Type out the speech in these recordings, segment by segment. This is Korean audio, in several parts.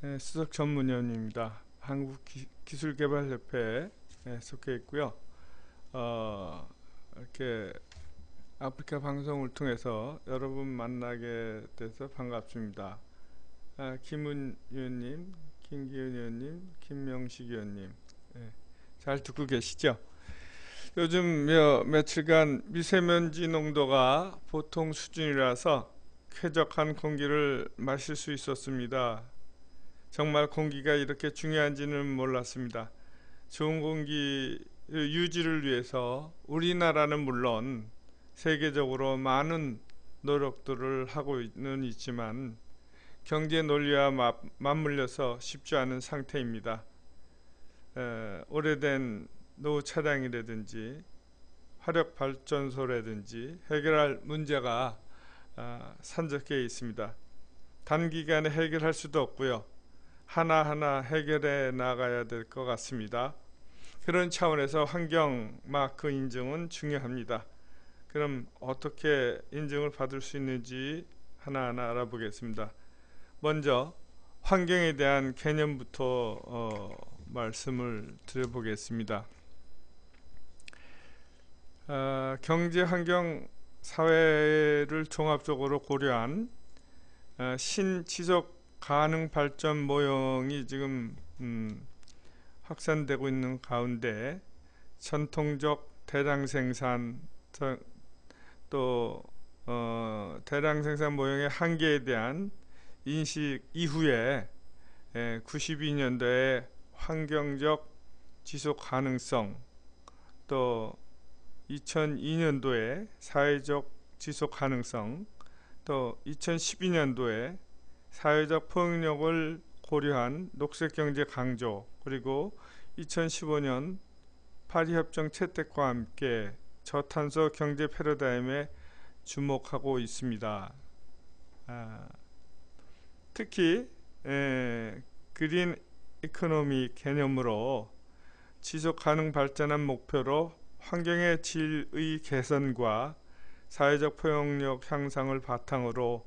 네, 수석 전문위원입니다. 한국기술개발협회에 네, 속해 있고요. 어, 이렇게 아프리카 방송을 통해서 여러분 만나게 돼서 반갑습니다. 아, 김은 위원님, 김기훈 위원님, 김명식 위원님 네, 잘 듣고 계시죠? 요즘 몇, 며칠간 미세먼지 농도가 보통 수준이라서 쾌적한 공기를 마실 수 있었습니다. 정말 공기가 이렇게 중요한지는 몰랐습니다. 좋은 공기 유지를 위해서 우리나라는 물론 세계적으로 많은 노력들을 하고는 있지만 경제 논리와 맞, 맞물려서 쉽지 않은 상태입니다. 에, 오래된 노후 차량이라든지 화력 발전소라든지 해결할 문제가 아, 산적해 있습니다. 단기간에 해결할 수도 없고요. 하나하나 해결해 나가야 될 것 같습니다. 그런 차원에서 환경 마크 인증은 중요합니다. 그럼 어떻게 인증을 받을 수 있는지 하나하나 알아보겠습니다. 먼저 환경에 대한 개념부터 어, 말씀을 드려보겠습니다. 어, 경제 환경 사회를 종합적으로 고려한 어, 신지속 가능 발전 모형이 지금 음, 확산되고 있는 가운데 전통적 대량 생산 또 어, 대량 생산 모형의 한계에 대한 인식 이후에 에, 92년도에 환경적 지속 가능성 또 2002년도에 사회적 지속 가능성 또 2012년도에 사회적 포용력을 고려한 녹색경제 강조 그리고 2015년 파리협정 채택과 함께 저탄소 경제 패러다임에 주목하고 있습니다. 아, 특히 에, 그린 이코노미 개념으로 지속 가능 발전한 목표로 환경의 질의 개선과 사회적 포용력 향상을 바탕으로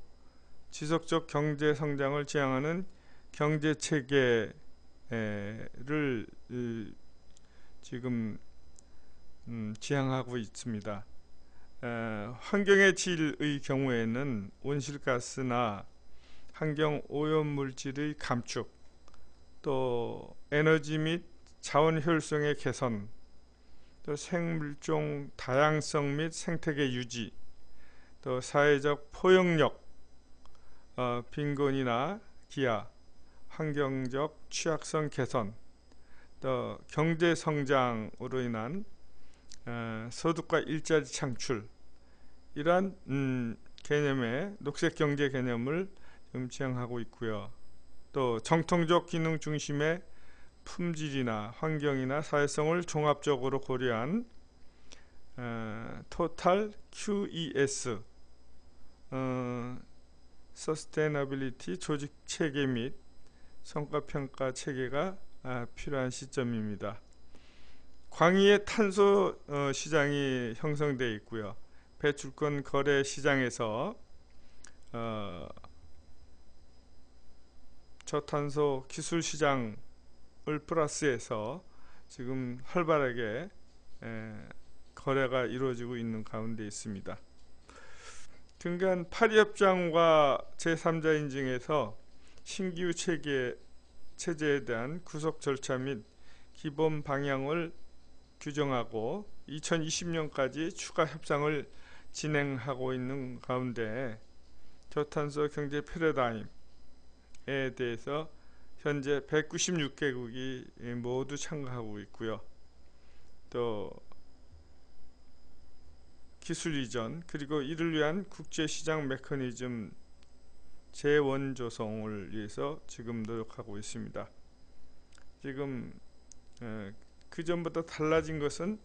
지속적 경제 성장을 지향하는 경제 체계를 지금 음, 지향하고 있습니다. 환경의 질의 경우에는 온실가스나 환경 오염 물질의 감축, 또 에너지 및 자원 효율성의 개선, 또 생물종 다양성 및 생태계 유지, 또 사회적 포용력, 어, 빈곤이나 기아, 환경적 취약성 개선, 또 경제 성장으로 인한 어, 소득과 일자리 창출 이러한 음, 개념의 녹색 경제 개념을 좀 지향하고 있고요. 또 정통적 기능 중심의 품질이나 환경이나 사회성을 종합적으로 고려한 어, 토탈 QES 어, 서스테너빌리티 조직 체계 및 성과 평가 체계가 아, 필요한 시점입니다. 광의의 탄소 어, 시장이 형성되어 있고요. 배출권 거래 시장에서 어, 저탄소 기술 시장을 플러스해서 지금 활발하게 에, 거래가 이루어지고 있는 가운데 있습니다. 등간 파리협정과 제3자 인증에서 신규 체계, 체제에 대한 구속 절차 및 기본 방향을 규정하고 2020년까지 추가 협상을 진행하고 있는 가운데 저탄소 경제 패러다임에 대해서 현재 196개국이 모두 참가하고 있고요. 또 기술 이전 그리고 이를 위한 국제시장 메커니즘 재원 조성을 위해서 지금 노력하고 있습니다. 지금 그 전보다 달라진 것은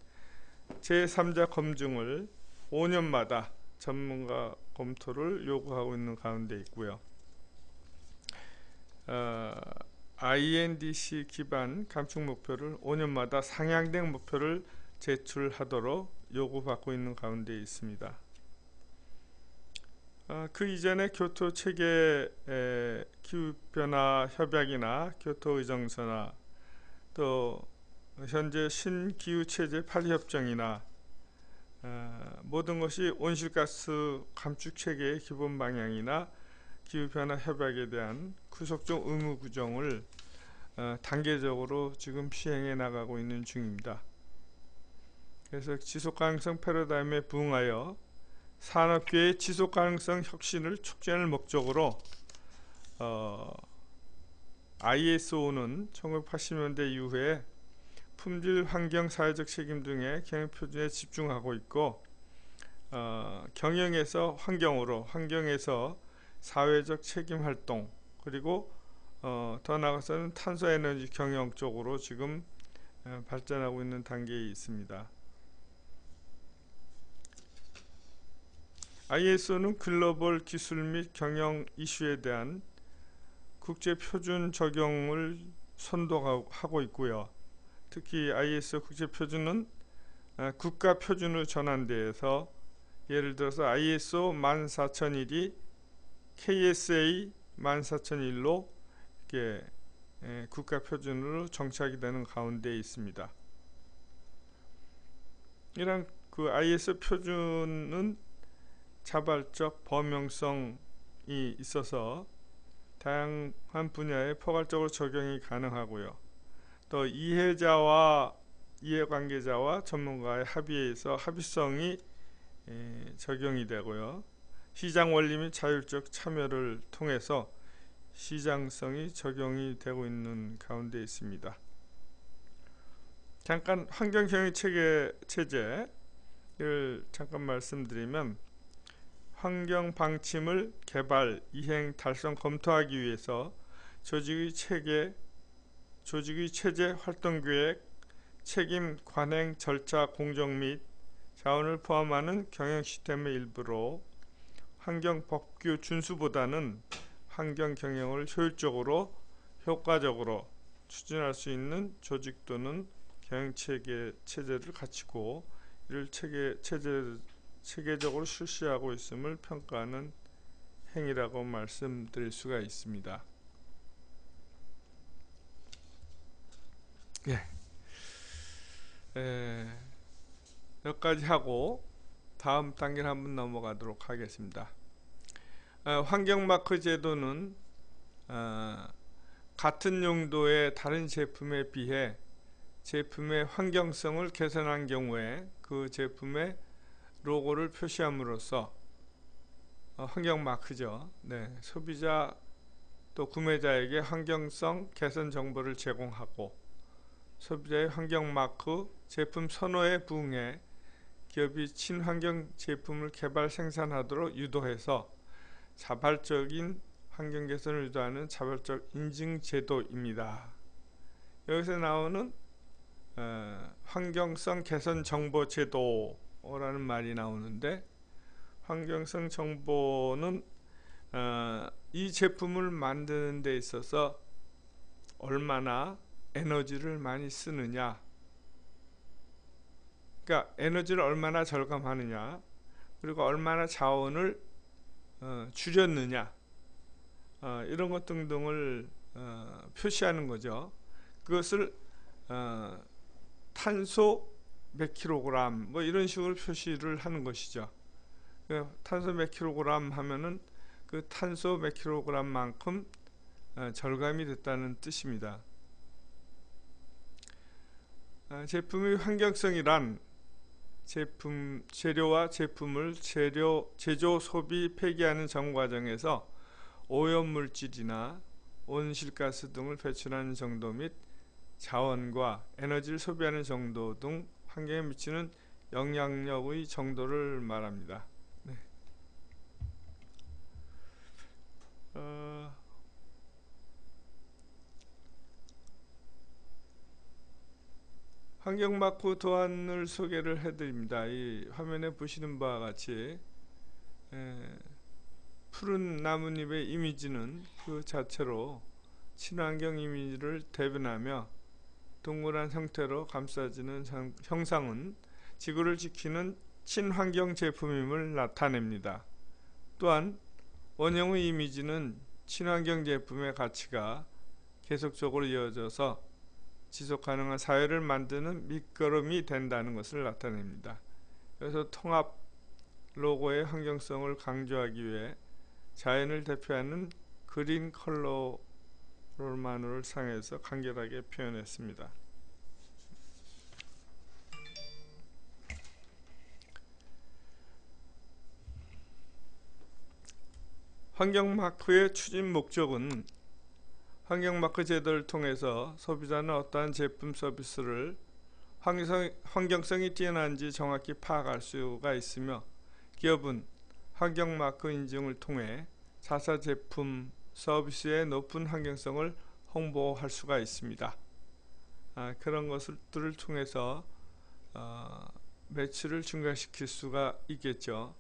제3자 검증을 5년마다 전문가 검토를 요구하고 있는 가운데 있고요. 어, INDC 기반 감축 목표를 5년마다 상향된 목표를 제출하도록 요구받고 있는 가운데 있습니다. 어, 그 이전에 교토 체계 기후 변화 협약이나 교토 의정서나 또 현재 신기후 체제 파리 협정이나 어, 모든 것이 온실가스 감축 체계의 기본 방향이나 기후 변화 협약에 대한 구속적 의무 구정을 어, 단계적으로 지금 시행해 나가고 있는 중입니다. 그래서 지속 가능성 패러다임에 부응하여 산업계의 지속 가능성 혁신을 촉진할 목적으로 어, ISO는 1980년대 이후에 품질, 환경, 사회적 책임 등의 경영 표준에 집중하고 있고 어, 경영에서 환경으로, 환경에서 사회적 책임 활동 그리고 어, 더 나아가서는 탄소 에너지 경영 쪽으로 지금 어, 발전하고 있는 단계에 있습니다. ISO는 글로벌 기술 및 경영 이슈에 대한 국제 표준 적용을 선도하고 있고요. 특히 ISO 국제 표준은 어, 국가 표준으로 전환돼서 예를 들어서 ISO 14001이 KSA 14001로 이렇게 국가 표준으로 정착이 되는 가운데 있습니다. 이런 그 ISO 표준은 자발적 범용성이 있어서 다양한 분야에 포괄적으로 적용이 가능하고요. 또 이해자와 이해관계자와 전문가의 합의에 의해서 합의성이 적용이 되고요. 시장 원리 및 자율적 참여를 통해서 시장성이 적용이 되고 있는 가운데 있습니다. 잠깐 환경경영 체계 체제를 잠깐 말씀드리면 환경 방침을 개발, 이행, 달성 검토하기 위해서 조직의 체계, 조직의 체제 활동 계획, 책임, 관행, 절차, 공정 및 자원을 포함하는 경영 시스템의 일부로 환경 법규 준수보다는 환경 경영을 효율적으로 효과적으로 추진할 수 있는 조직 또는 경영 체계 체제를 갖추고 이를 체계 체제 체계적으로 실시하고 있음을 평가하는 행위라고 말씀드릴 수가 있습니다. 예. 에, 여기까지 하고 다음 단계를 한번 넘어가도록 하겠습니다. 어, 환경마크 제도는 어, 같은 용도의 다른 제품에 비해 제품의 환경성을 개선한 경우에 그 제품의 로고를 표시함으로써 어, 환경 마크죠. 네, 소비자 또 구매자에게 환경성 개선 정보를 제공하고 소비자의 환경 마크 제품 선호에 부응해 기업이 친환경 제품을 개발 생산하도록 유도해서 자발적인 환경 개선을 유도하는 자발적 인증 제도입니다. 여기서 나오는 어, 환경성 개선 정보 제도 라는 말이 나오는데 환경성 정보는 어, 이 제품을 만드는 데 있어서 얼마나 에너지를 많이 쓰느냐. 그러니까 에너지를 얼마나 절감하느냐 그리고 얼마나 자원을 어, 줄였느냐 어, 이런 것 등등을 어, 표시하는 거죠. 그것을 어, 탄소 몇 킬로그램 뭐 이런 식으로 표시를 하는 것이죠. 그 탄소 몇 킬로그램 하면은 그 탄소 몇 킬로그램만큼 어, 절감이 됐다는 뜻입니다. 어, 제품의 환경성이란 제품 재료와 제품을 재료 제조 소비 폐기하는 전 과정에서 오염 물질이나 온실가스 등을 배출하는 정도 및 자원과 에너지를 소비하는 정도 등 환경에 미치는 영향력의 정도를 말합니다. 네. 어, 환경마크 도안을 소개를 해드립니다. 이 화면에 보시는 바와 같이 에, 푸른 나뭇잎의 이미지는 그 자체로 친환경 이미지를 대변하며 동그란 형태로 감싸지는 형상은 지구를 지키는 친환경 제품임을 나타냅니다. 또한 원형의 이미지는 친환경 제품의 가치가 계속적으로 이어져서 지속 가능한 사회를 만드는 밑거름이 된다는 것을 나타냅니다. 그래서 통합 로고의 환경성을 강조하기 위해 자연을 대표하는 그린 컬러 로만을 상해서 간결하게 표현했습니다. 환경마크의 추진 목적은 환경마크 제도를 통해서 소비자는 어떠한 제품 서비스를 환경성, 환경성이 뛰어난지 정확히 파악할 수가 있으며 기업은 환경마크 인증을 통해 자사 제품 서비스의 높은 환경성을 홍보할 수가 있습니다. 아, 그런 것들을 통해서 어, 매출을 증가시킬 수가 있겠죠.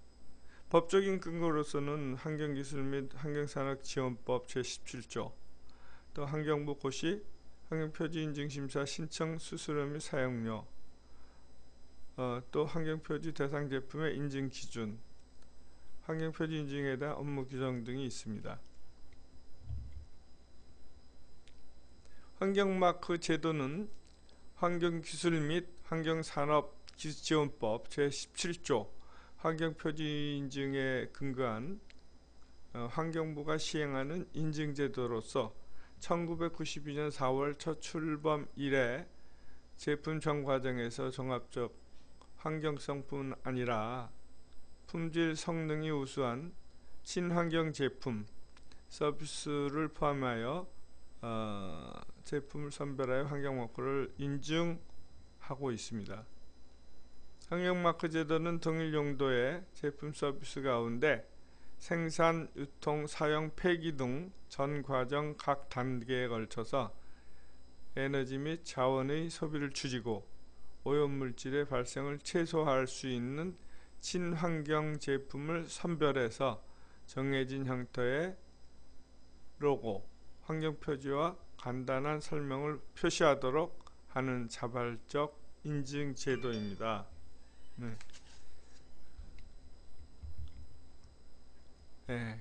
법적인 근거로서는 환경기술 및 환경산업지원법 제17조 또 환경부 고시 환경표지인증심사 신청 수수료 및 사용료 어, 또 환경표지 대상 제품의 인증 기준 환경표지 인증에 대한 업무 규정 등이 있습니다. 환경마크 제도는 환경기술 및 환경산업기술지원법 제17조 환경표지 인증에 근거한 어, 환경부가 시행하는 인증제도로서 1992년 4월 첫 출범 이래 제품 전 과정에서 종합적 환경성뿐 아니라 품질 성능이 우수한 친환경 제품 서비스를 포함하여 어, 제품을 선별하여 환경 마크를 인증하고 있습니다. 환경 마크 제도는 동일 용도의 제품 서비스 가운데 생산, 유통, 사용, 폐기 등 전 과정 각 단계에 걸쳐서 에너지 및 자원의 소비를 줄이고 오염물질의 발생을 최소화할 수 있는 친환경 제품을 선별해서 정해진 형태의 로고, 환경표지와 간단한 설명을 표시하도록 하는 자발적 인증 제도입니다. 네. 네.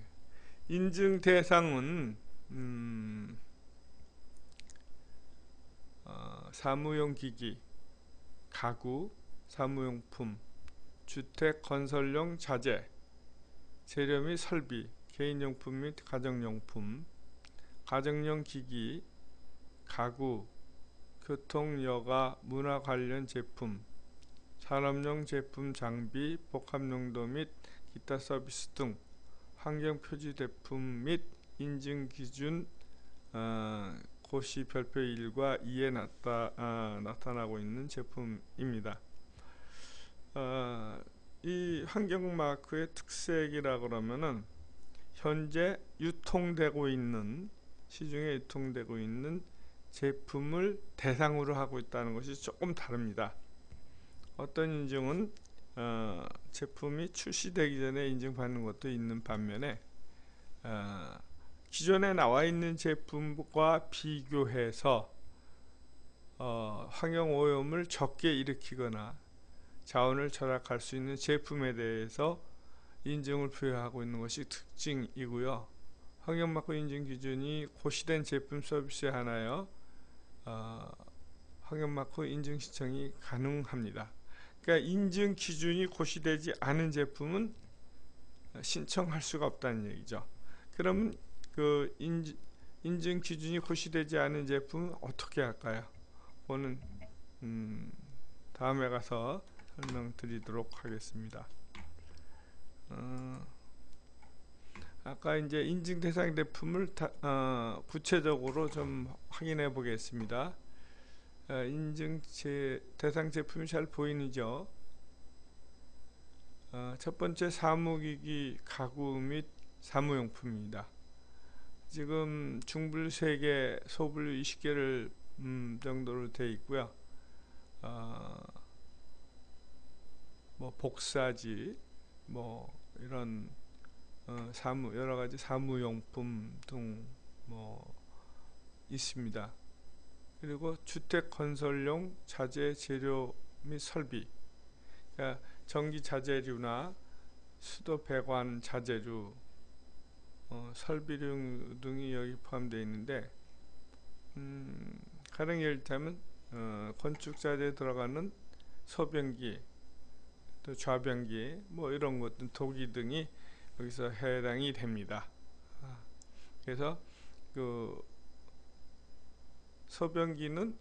인증 대상은 음, 어, 사무용 기기, 가구, 사무용품, 주택 건설용 자재, 재료 및 설비, 개인용품 및 가정용품, 가정용 기기, 가구, 교통, 여가, 문화 관련 제품, 산업용 제품 장비, 복합용도 및 기타 서비스 등 환경 표지 제품 및 인증 기준 어, 고시 별표 1과 2에 나타, 어, 나타나고 있는 제품입니다. 어, 이 환경 마크의 특색이라 그러면은 현재 유통되고 있는 시중에 유통되고 있는 제품을 대상으로 하고 있다는 것이 조금 다릅니다. 어떤 인증은 어, 제품이 출시되기 전에 인증받는 것도 있는 반면에 어, 기존에 나와 있는 제품과 비교해서 어, 환경오염을 적게 일으키거나 자원을 절약할 수 있는 제품에 대해서 인증을 부여하고 있는 것이 특징이고요. 환경마크 인증 기준이 고시된 제품 서비스에 한하여 어, 환경마크 인증 신청이 가능합니다. 그러니까 인증 기준이 고시되지 않은 제품은 신청할 수가 없다는 얘기죠. 그러면 그 인증, 인증 기준이 고시되지 않은 제품은 어떻게 할까요? 오늘 음, 다음에 가서 설명드리도록 하겠습니다. 어, 아까 이제 인증 대상 제품을 다, 어, 구체적으로 좀 확인해 보겠습니다. 어, 인증 제, 대상 제품이 잘 보이죠? 어, 첫 번째 사무기기 가구 및 사무용품입니다. 지금 중불 3개, 소불 20개를 음, 정도로 되어 있고요. 어, 뭐 복사지, 뭐 이런 어, 사무 여러 가지 사무용품 등 뭐 있습니다. 그리고 주택 건설용 자재 재료 및 설비 그러니까 전기 자재류나 수도 배관 자재류 어, 설비류 등이 여기 포함되어 있는데 음, 가령 예를 들면 어, 건축 자재에 들어가는 소변기 또 좌변기 뭐 이런 것들 도기 등이 여기서 해당이 됩니다. 아, 그래서 그 소변기는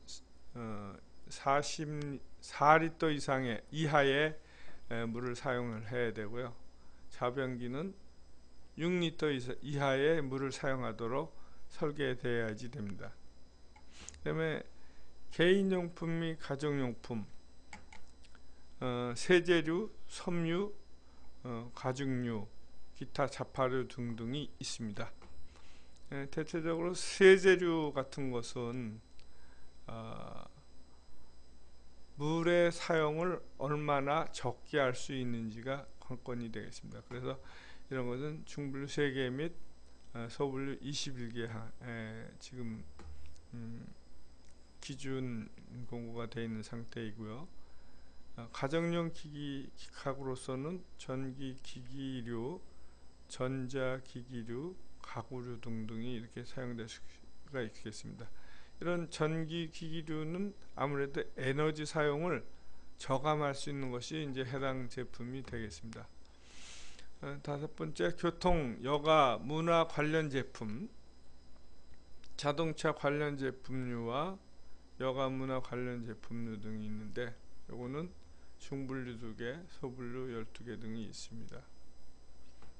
어, 44리터 이상의 이하의 에, 물을 사용을 해야 되고요. 좌변기는 6리터 이하의 물을 사용하도록 설계되어야지 됩니다. 그다음에 개인용품 및 가정용품, 어, 세제류, 섬유, 어, 가죽류, 기타 자파류 등등이 있습니다. 예, 대체적으로 세제류 같은 것은 어, 물의 사용을 얼마나 적게 할 수 있는지가 관건이 되겠습니다. 그래서 이런 것은 중분류 3개 및 어, 소분류 21개 에, 지금 음, 기준 공고가 되어 있는 상태이고요. 어, 가정용 기기 가구로서는 전기 기기류, 전자 기기류, 가구류 등등이 이렇게 사용될 수가 있겠습니다. 이런 전기 기기류는 아무래도 에너지 사용을 저감할 수 있는 것이 이제 해당 제품이 되겠습니다. 어, 다섯 번째 교통, 여가, 문화 관련 제품, 자동차 관련 제품류와 여가 문화 관련 제품류 등이 있는데 요거는 중분류 2개, 소분류 12개 등이 있습니다.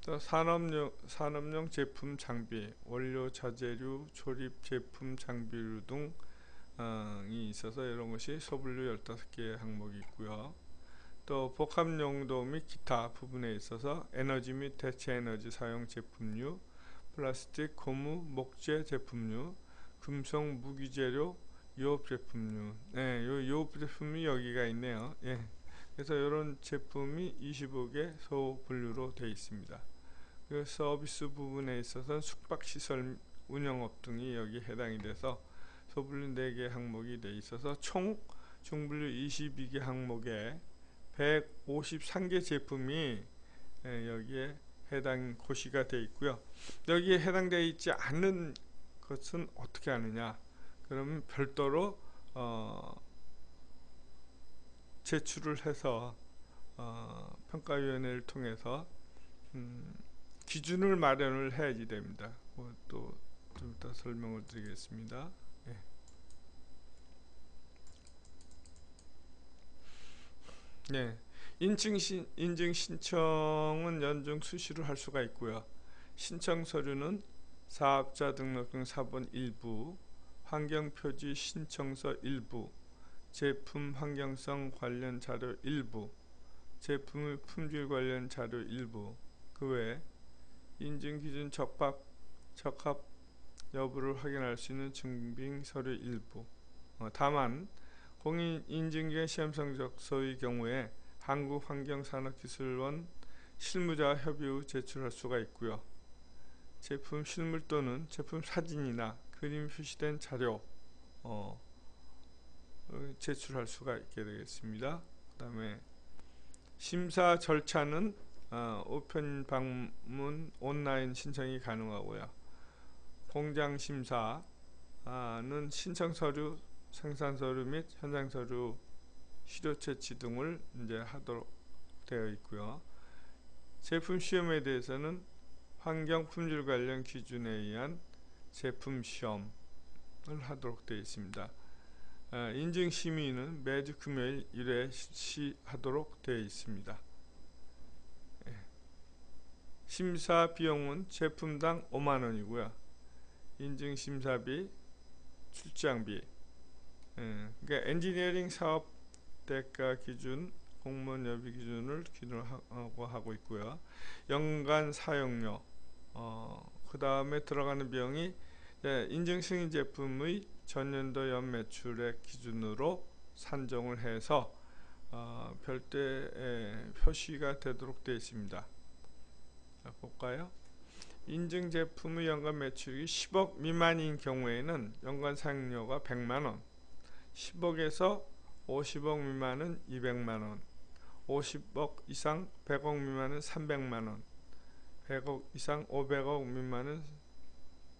또 산업용, 산업용 제품 장비, 원료 자재류, 조립 제품 장비류 등이 어, 있어서 이런 것이 소분류 15개 항목이 있고요. 또 복합 용도 및 기타 부분에 있어서 에너지 및 대체 에너지 사용 제품류, 플라스틱, 고무, 목재 제품류, 금속 무기재료, 유업 제품류. 네, 요 유업 제품이 여기가 있네요. 예. 그래서 이런 제품이 25개 소분류로 되어 있습니다. 그 서비스 부분에 있어서 숙박시설 운영업 등이 여기 해당이 돼서 소분류 4개 항목이 되어 있어서 총 중분류 22개 항목에 153개 제품이 예, 여기에 해당 고시가 되어 있고요. 여기에 해당되어 있지 않은 것은 어떻게 하느냐? 그러면 별도로 어, 제출을 해서 어, 평가위원회를 통해서 음, 기준을 마련을 해야지 됩니다. 또좀 이따 설명을 드리겠습니다. 예. 네. 인증, 신, 인증 신청은 연중 수시로 할 수가 있고요. 신청 서류는 사업자 등록증 사본 일부, 환경표지 신청서 일부, 제품 환경성 관련 자료 일부, 제품의 품질 관련 자료 일부, 그 외 인증 기준 적합, 적합 여부를 확인할 수 있는 증빙 서류 일부. 어, 다만 공인 인증기관 시험 성적서의 경우에 한국환경산업기술원 실무자 협의 후 제출할 수가 있고요. 제품 실물 또는 제품 사진이나 그림 표시된 자료 어, 어 제출할 수가 있게 되겠습니다. 그 다음에 심사 절차는 어, 우편 방문 온라인 신청이 가능하고요. 공장 심사는 신청 서류, 생산 서류 및 현장 서류 시료 채취 등을 이제 하도록 되어 있고요. 제품 시험에 대해서는 환경 품질 관련 기준에 의한 제품 시험을 하도록 되어 있습니다. 어, 인증 심의는 매주 금요일 1회 실시하도록 되어 있습니다. 예. 심사 비용은 제품당 5만원이고요. 인증 심사비, 출장비, 예. 그러니까 엔지니어링 사업 대가 기준, 공무원 여비 기준을 기준하고 하고 있고요. 연간 사용료, 어, 그 다음에 들어가는 비용이 예, 인증 승인 제품의 전년도 연매출액 기준으로 산정을 해서 어, 별도의 표시가 되도록 되어 있습니다. 자, 볼까요? 인증 제품의 연간 매출이 10억 미만인 경우에는 연간 사용료가 100만원 10억에서 50억 미만은 200만원 50억 이상 100억 미만은 300만원 100억 이상 500억 미만은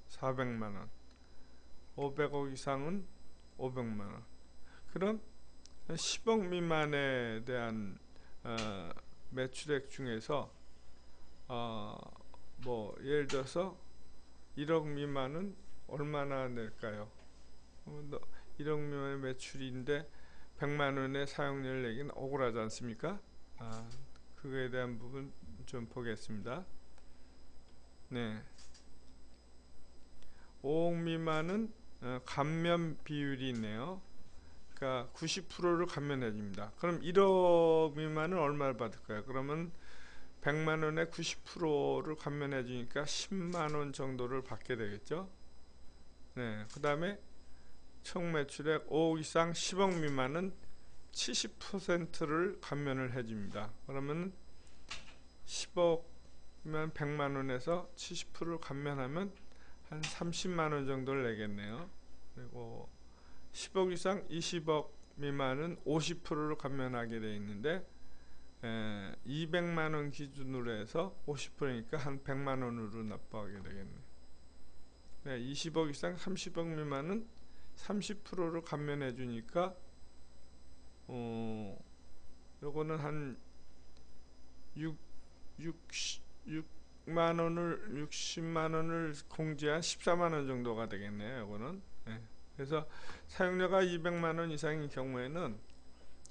400만원 500억 이상은 500만원 그럼 10억 미만에 대한 어, 매출액 중에서 어, 뭐 예를 들어서 1억 미만은 얼마나 낼까요? 어, 1억 미만의 매출인데 100만 원의 사용료를 내긴 억울하지 않습니까? 아, 그거에 대한 부분 좀 보겠습니다. 네. 5억 미만은 어, 감면 비율이 있네요. 그러니까 90%를 감면해 줍니다. 그럼 1억 미만은 얼마를 받을까요? 그러면 100만 원에 90%를 감면해 주니까 10만 원 정도를 받게 되겠죠. 네. 그 다음에 총 매출액 5억 이상 10억 미만은 70%를 감면을 해 줍니다. 그러면 10억이면 100만 원에서 70%를 감면하면 한 30만 원 정도를 내겠네요. 그리고 10억 이상 20억 미만은 50%를 감면하게 되어 있는데 에, 200만 원 기준으로 해서 50%니까 한 100만 원으로 납부하게 되겠네요. 네, 20억 이상 30억 미만은 30%를 감면해 주니까 어 요거는 한 6, 6, 6만 원을 60만 원을 공제한 14만 원 정도가 되겠네요. 요거는 네. 그래서 사용료가 200만 원 이상인 경우에는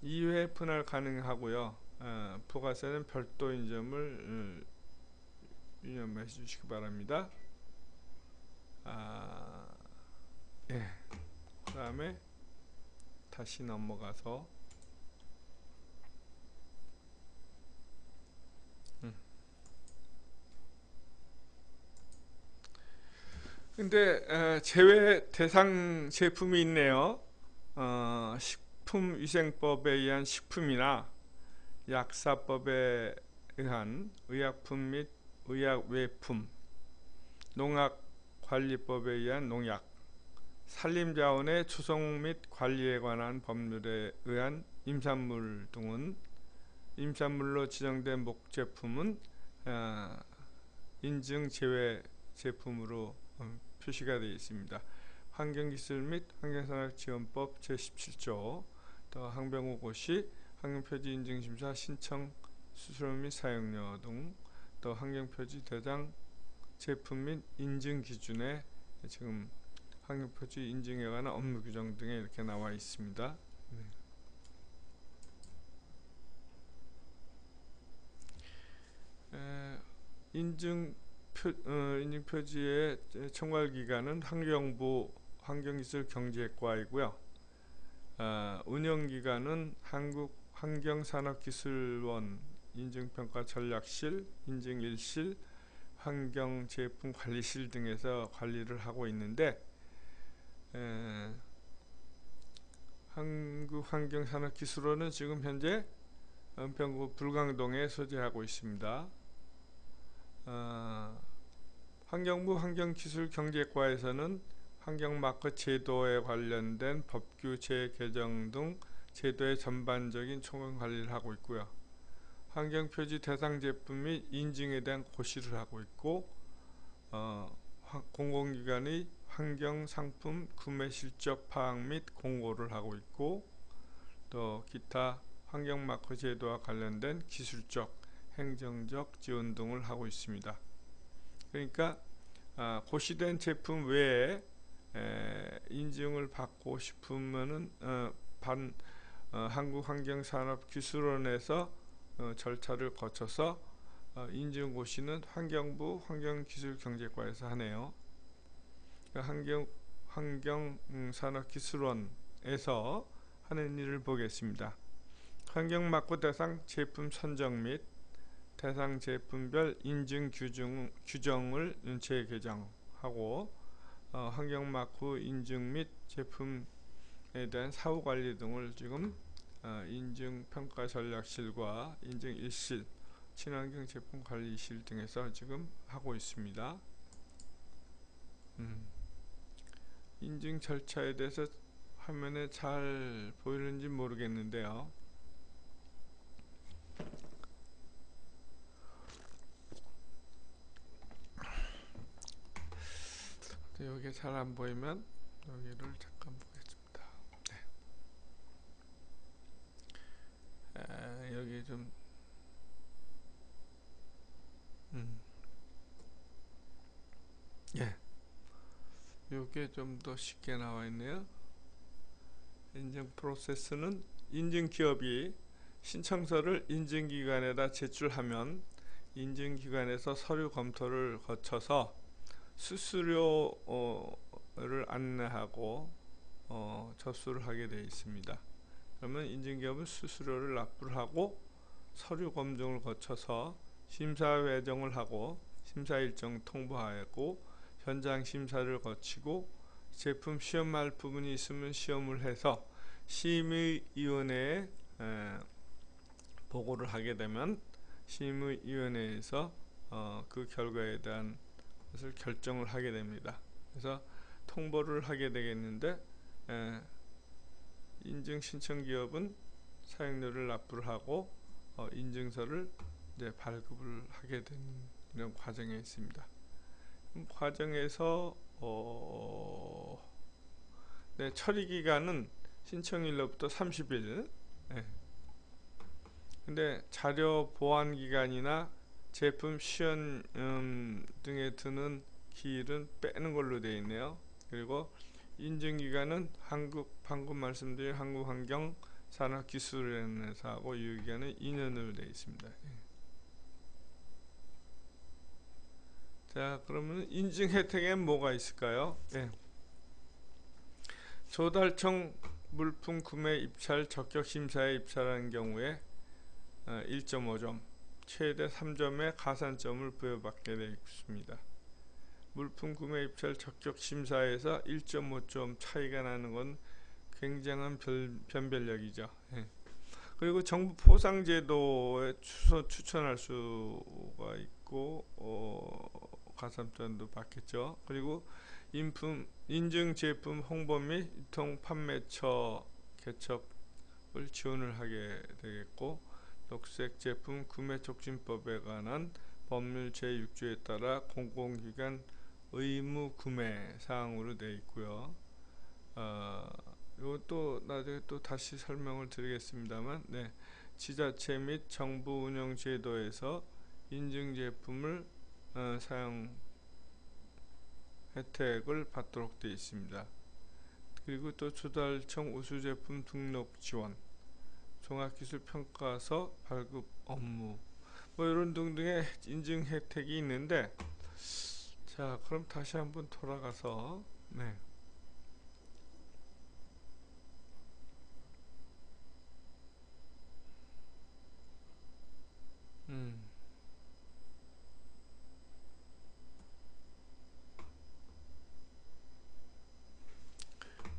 2회 분할 가능하고요. 어, 부가세는 별도 인 점을 어, 유념해 주시기 바랍니다. 아, 예. 그 다음에 다시 넘어가서 음. 근데 에, 제외 대상 제품이 있네요. 어, 식품위생법에 의한 식품이나 약사법에 의한 의약품 및 의약외품, 농약관리법에 의한 농약, 산림자원의 추송 및 관리에 관한 법률에 의한 임산물 등은 임산물로 지정된 목제품은 어, 인증 제외 제품으로 어, 표시가 되어 있습니다. 환경기술 및 환경산업지원법 제17조 또 항병우고시 환경표지 인증심사 신청 수수료 및 사용료 등 또 환경표지 대상 제품 및 인증 기준에 지금 환경표지 인증에 관한 업무 규정 등에 이렇게 나와 있습니다. 네. 에, 인증 표, 어, 인증 표지의 청괄 기관은 환경부 환경기술경제과이고요. 어, 운영 기관은 한국 환경산업기술원 인증평가 전략실, 인증일실, 환경제품관리실 등에서 관리를 하고 있는데 에, 한국환경산업기술원은 지금 현재 은평구 불광동에 소재하고 있습니다. 어, 환경부 환경기술경제과에서는 환경마크 제도에 관련된 법규 재개정 등 제도의 전반적인 총괄 관리를 하고 있고요. 환경표지 대상 제품 및 인증에 대한 고시를 하고 있고 어, 공공기관의 환경상품 구매 실적 파악 및 공고를 하고 있고 또 기타 환경마크 제도와 관련된 기술적, 행정적 지원 등을 하고 있습니다. 그러니까 아, 고시된 제품 외에 에, 인증을 받고 싶으면은 어, 반, 어, 한국환경산업기술원에서 어, 절차를 거쳐서 어, 인증고시는 환경부 환경기술경제과에서 하네요. 그 환경 환경산업기술원에서 하는 일을 보겠습니다. 환경막고 대상 제품 선정 및 대상 제품별 인증 규정, 규정을 재개정하고 어, 환경마크 인증 및 제품에 대한 사후관리 등을 지금 어, 어, 인증평가전략실과 인증일실, 친환경제품관리실 등에서 지금 하고 있습니다. 음. 인증 절차에 대해서 화면에 잘 보이는지 모르겠는데요. 여기 잘 안 보이면 여기를 에, 여기 좀 음. 예. 요게 좀 더 쉽게 나와 있네요. 인증 프로세스는 인증 기업이 신청서를 인증기관에다 제출하면 인증기관에서 서류 검토를 거쳐서 수수료를 안내하고 어, 접수를 하게 되어 있습니다. 그러면 인증기업은 수수료를 납부를 하고 서류 검증을 거쳐서 심사 회정을 하고 심사 일정 통보하고 현장 심사를 거치고 제품 시험할 부분이 있으면 시험을 해서 심의위원회에 에, 보고를 하게 되면 심의위원회에서 어, 그 결과에 대한 것을 결정을 하게 됩니다. 그래서 통보를 하게 되겠는데 에, 인증 신청 기업은 사용료를 납부를 하고 어, 인증서를 이제 발급을 하게 되는 이런 과정에 있습니다. 과정에서 어, 네, 처리 기간은 신청일로부터 30일. 네. 근데 자료 보완 기간이나 제품 시연 음, 등에 드는 기일은 빼는 걸로 되어 있네요. 그리고 인증 기간은 한국 방금 말씀드린 한국환경 산업기술연에서 하고 유효 기간은 2년으로 되어 있습니다. 예. 자 그러면 인증 혜택에 뭐가 있을까요? 예. 조달청 물품 구매 입찰 적격 심사에 입찰하는 경우에 어, 1.5점 최대 3점의 가산점을 부여받게 되어 있습니다. 물품 구매 입찰 적격 심사에서 1.5점 차이가 나는 건 굉장한 별, 변별력이죠. 예. 그리고 정부 포상 제도에 추천할 수가 있고 어, 가산점도 받겠죠. 그리고 인품 인증 제품 홍보 및 유통 판매처 개척을 지원을 하게 되겠고 녹색 제품 구매 촉진법에 관한 법률 제6조에 따라 공공기관 의무 구매 사항으로 되어 있고요. 어, 이것도 나중에 또 다시 설명을 드리겠습니다만, 네, 지자체 및 정부 운영 제도에서 인증 제품을 어, 사용 혜택을 받도록 되어 있습니다. 그리고 또 조달청 우수제품 등록 지원, 종합기술평가서 발급 업무, 뭐 이런 등등의 인증 혜택이 있는데, 자, 그럼 다시 한번 돌아가서, 네. 음.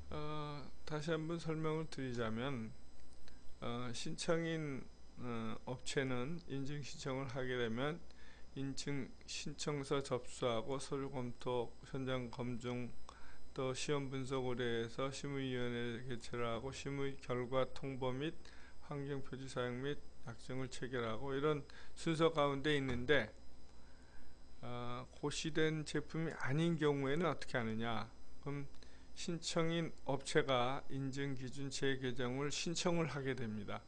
어, 다시 한번 설명을 드리자면 어, 신청인 어, 업체는 인증 신청을 하게 되면 인증 신청서 접수하고 서류 검토, 현장 검증, 또 시험 분석 의뢰해서 심의위원회 개최를 하고 심의 결과 통보 및 환경 표지 사용 및 약정을 체결하고 이런 순서 가운데 있는데 어, 고시된 제품이 아닌 경우에는 어떻게 하느냐? 그럼 신청인 업체가 인증 기준 재개정을 신청을 하게 됩니다.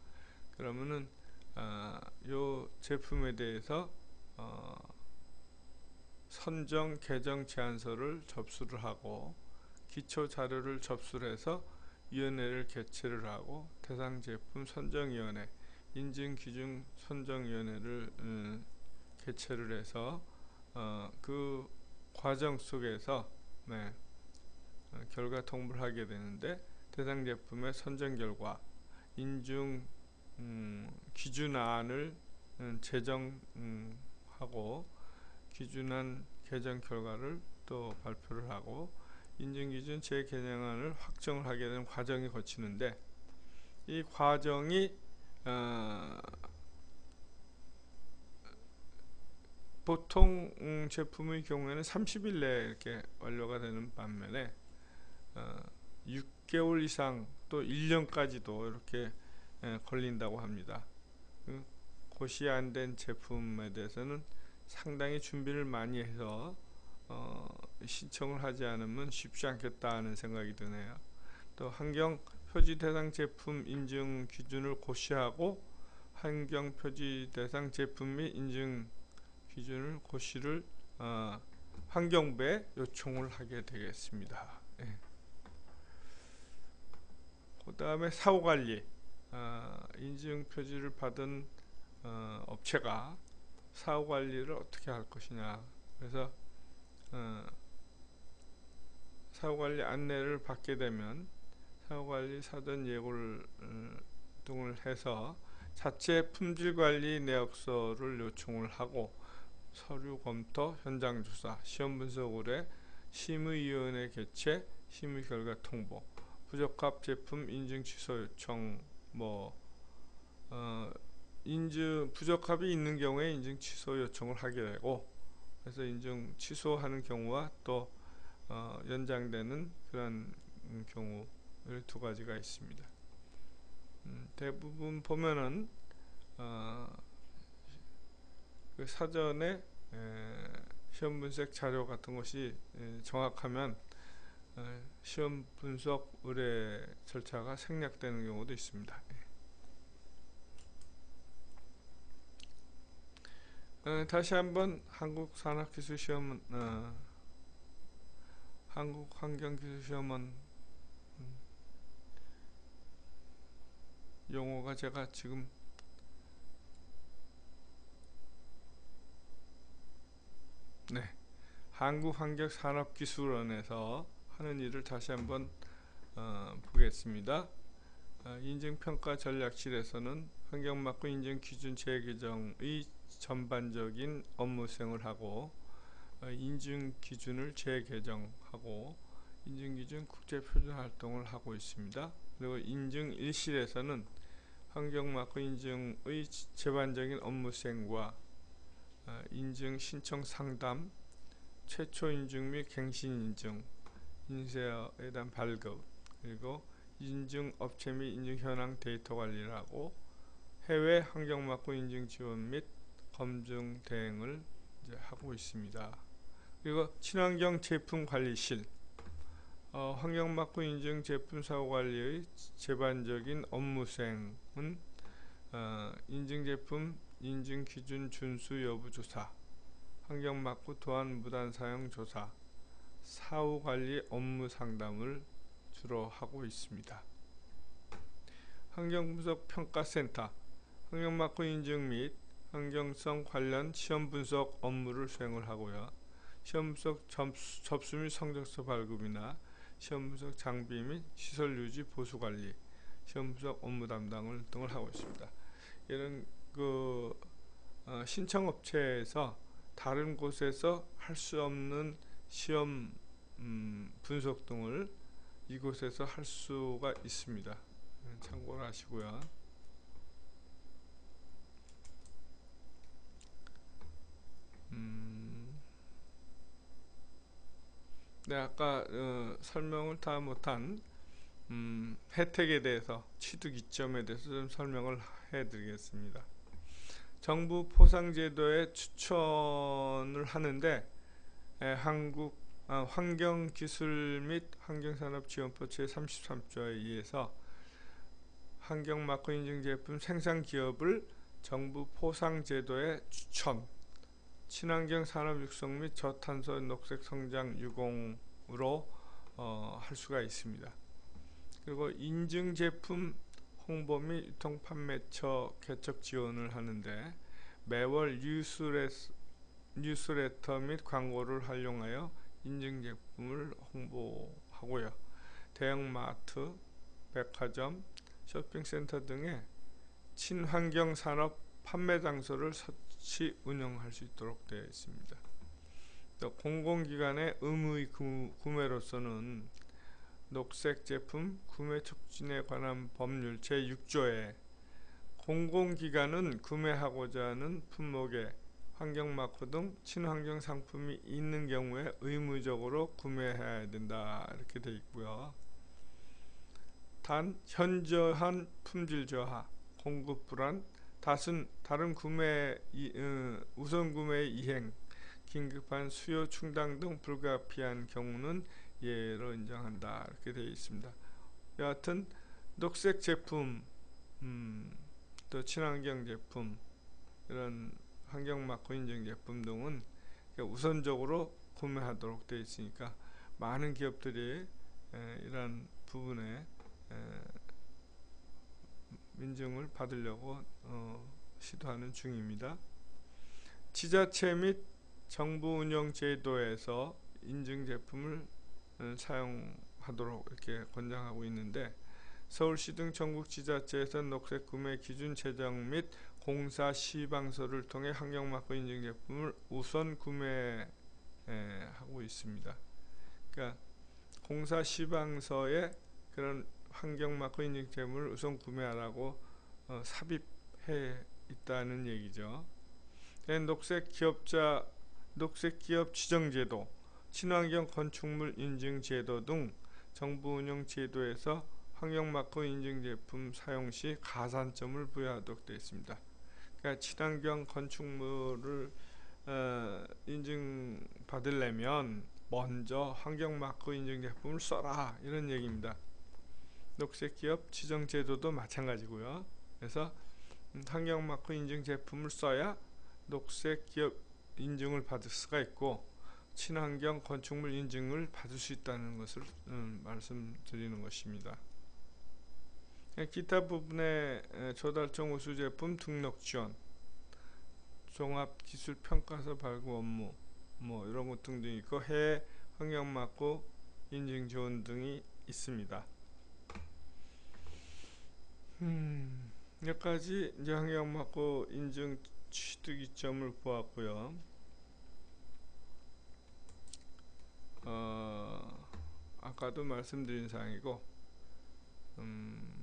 그러면은 어, 요 제품에 대해서 어, 선정 개정 제안서를 접수를 하고 기초 자료를 접수를 해서 위원회를 개최를 하고 대상 제품 선정위원회 인증 기준 선정위원회를 음, 개최를 해서 어, 그 과정 속에서 네, 어, 결과 통보를 하게 되는데 대상 제품의 선정 결과 인증 음, 기준안을 음, 제정하고 음, 기준안 개정 결과를 또 발표를 하고 인증기준 재개정안을 확정을 하게 되는 과정이 거치는데 이 과정이 어, 보통 음, 제품의 경우에는 30일 내에 이렇게 완료가 되는 반면에 어, 6개월 이상 또 1년까지도 이렇게 에, 걸린다고 합니다. 그 고시 안 된 제품에 대해서는 상당히 준비를 많이 해서 어, 신청을 하지 않으면 쉽지 않겠다 하는 생각이 드네요. 또 환경 표지 대상 제품 인증 기준을 고시하고 환경 표지 대상 제품 및 인증 기준을 고시를 어, 환경부에 요청을 하게 되겠습니다. 예. 그 다음에 사후관리 어, 인증 표지를 받은 어, 업체가 사후관리를 어떻게 할 것이냐 그래서 어, 사후관리 안내를 받게 되면 사후관리 사전 예고를 어, 등을 해서 자체 품질관리 내역서를 요청을 하고 서류 검토, 현장 조사, 시험 분석 의뢰, 심의위원회 개최, 심의 결과 통보, 부적합 제품 인증 취소 요청, 뭐 어, 인증 부적합이 있는 경우에 인증 취소 요청을 하게 되고, 그래서 인증 취소하는 경우와 또 어, 연장되는 그런 경우 두 가지가 있습니다. 음, 대부분 보면은 어, 그 사전에 에, 시험 분석 자료 같은 것이 에, 정확하면 에, 시험 분석 의뢰 절차가 생략되는 경우도 있습니다. 어, 다시 한번 한국산업기술시험은 어, 한국환경기술시험은 용어가 제가 지금 네, 한국환경산업기술원에서 하는 일을 다시 한번 어, 보겠습니다. 어, 인증평가 전략실에서는 환경막고 인증기준 재개정의 전반적인 업무 수행을 하고 어, 인증기준을 재개정하고 인증기준 국제표준 활동을 하고 있습니다. 그리고 인증 일실에서는 환경마크 인증의 제반적인 업무 수행과 어, 인증 신청 상담, 최초 인증 및 갱신 인증, 인쇄에 대한 발급, 그리고 인증 업체 및 인증 현황 데이터 관리를 하고 해외 환경마크 인증 지원 및 검증 대행을 하고 있습니다. 그리고 친환경 제품 관리실 어, 환경마크 인증 제품 사고 관리의 제반적인 업무 수행 은 어, 인증 제품 인증 기준 준수 여부 조사, 환경 막고 도안 무단 사용 조사, 사후 관리 업무 상담을 주로 하고 있습니다. 환경 분석 평가 센터, 환경 막고 인증 및 환경성 관련 시험 분석 업무를 수행을 하고요. 시험 분석 접수, 접수 및 성적서 발급이나 시험 분석 장비 및 시설 유지 보수 관리, 시험 분석 업무 담당을 등을 하고 있습니다. 이런 그 어, 신청 업체에서 다른 곳에서 할 수 없는 시험 음, 분석 등을 이곳에서 할 수가 있습니다. 음, 참고를 하시고요. 음, 네, 아까 어, 설명을 다 못한 음, 혜택에 대해서 취득 이점에 대해서 좀 설명을 해드리겠습니다. 정부 포상제도에 추천을 하는데 에, 한국 아, 환경기술 및 환경산업지원법 제33조에 의해서 환경마크 인증 제품 생산 기업을 정부 포상제도에 추천 친환경 산업 육성 및 저탄소 녹색 성장 유공으로 어, 할 수가 있습니다. 그리고 인증 제품 홍보 및 유통 판매처 개척 지원을 하는데 매월 뉴스레, 뉴스레터 및 광고를 활용하여 인증 제품을 홍보하고요. 대형마트, 백화점, 쇼핑센터 등의 친환경 산업 판매 장소를 설치 운영할 수 있도록 되어 있습니다. 또 공공기관의 의무 구매로서는 녹색 제품 구매 촉진에 관한 법률 제6조에 공공기관은 구매하고자 하는 품목에 환경마크 등 친환경 상품이 있는 경우에 의무적으로 구매해야 된다 이렇게 되어 있고요. 단 현저한 품질 저하, 공급 불안, 다른 다른 구매 이, 어, 우선 구매 이행, 긴급한 수요 충당 등 불가피한 경우는 예로 인정한다 이렇게 되어 있습니다. 여하튼 녹색 제품, 음, 또 친환경 제품 이런 환경 마크 인증 제품 등은 우선적으로 구매하도록 되어 있으니까 많은 기업들이 에, 이런 부분에 에, 인증을 받으려고 어, 시도하는 중입니다. 지자체 및 정부 운영 제도에서 인증 제품을 어, 사용하도록 이렇게 권장하고 있는데 서울시 등 전국 지자체에서 녹색 구매 기준 제정 및 공사 시방서를 통해 환경마크 인증 제품을 우선 구매하고 있습니다. 그러니까 공사 시방서에 그런 환경마크 인증 제품을 우선 구매하라고 어, 삽입해 있다는 얘기죠. 네, 녹색 기업자, 녹색 기업 지정 제도, 친환경 건축물 인증 제도 등 정부 운영 제도에서 환경 마크 인증 제품 사용 시 가산점을 부여하도록 되어 있습니다. 그러니까 친환경 건축물을 어, 인증 받으려면 먼저 환경 마크 인증 제품을 써라 이런 얘기입니다. 녹색 기업 지정 제도도 마찬가지고요. 그래서 환경 마크 인증 제품을 써야 녹색 기업 인증을 받을 수가 있고 친환경 건축물 인증을 받을 수 있다는 것을 음, 말씀드리는 것입니다. 기타 부분의 조달청 우수 제품 등록 지원, 종합 기술 평가서 발급 업무, 뭐 이런 것 등등 있고 해외 환경 맞고 인증 지원 등이 있습니다. 음, 여기까지 이제 환경 맞고 인증 취득 이점을 보았고요. 어, 아까도 말씀드린 사항이고, 음,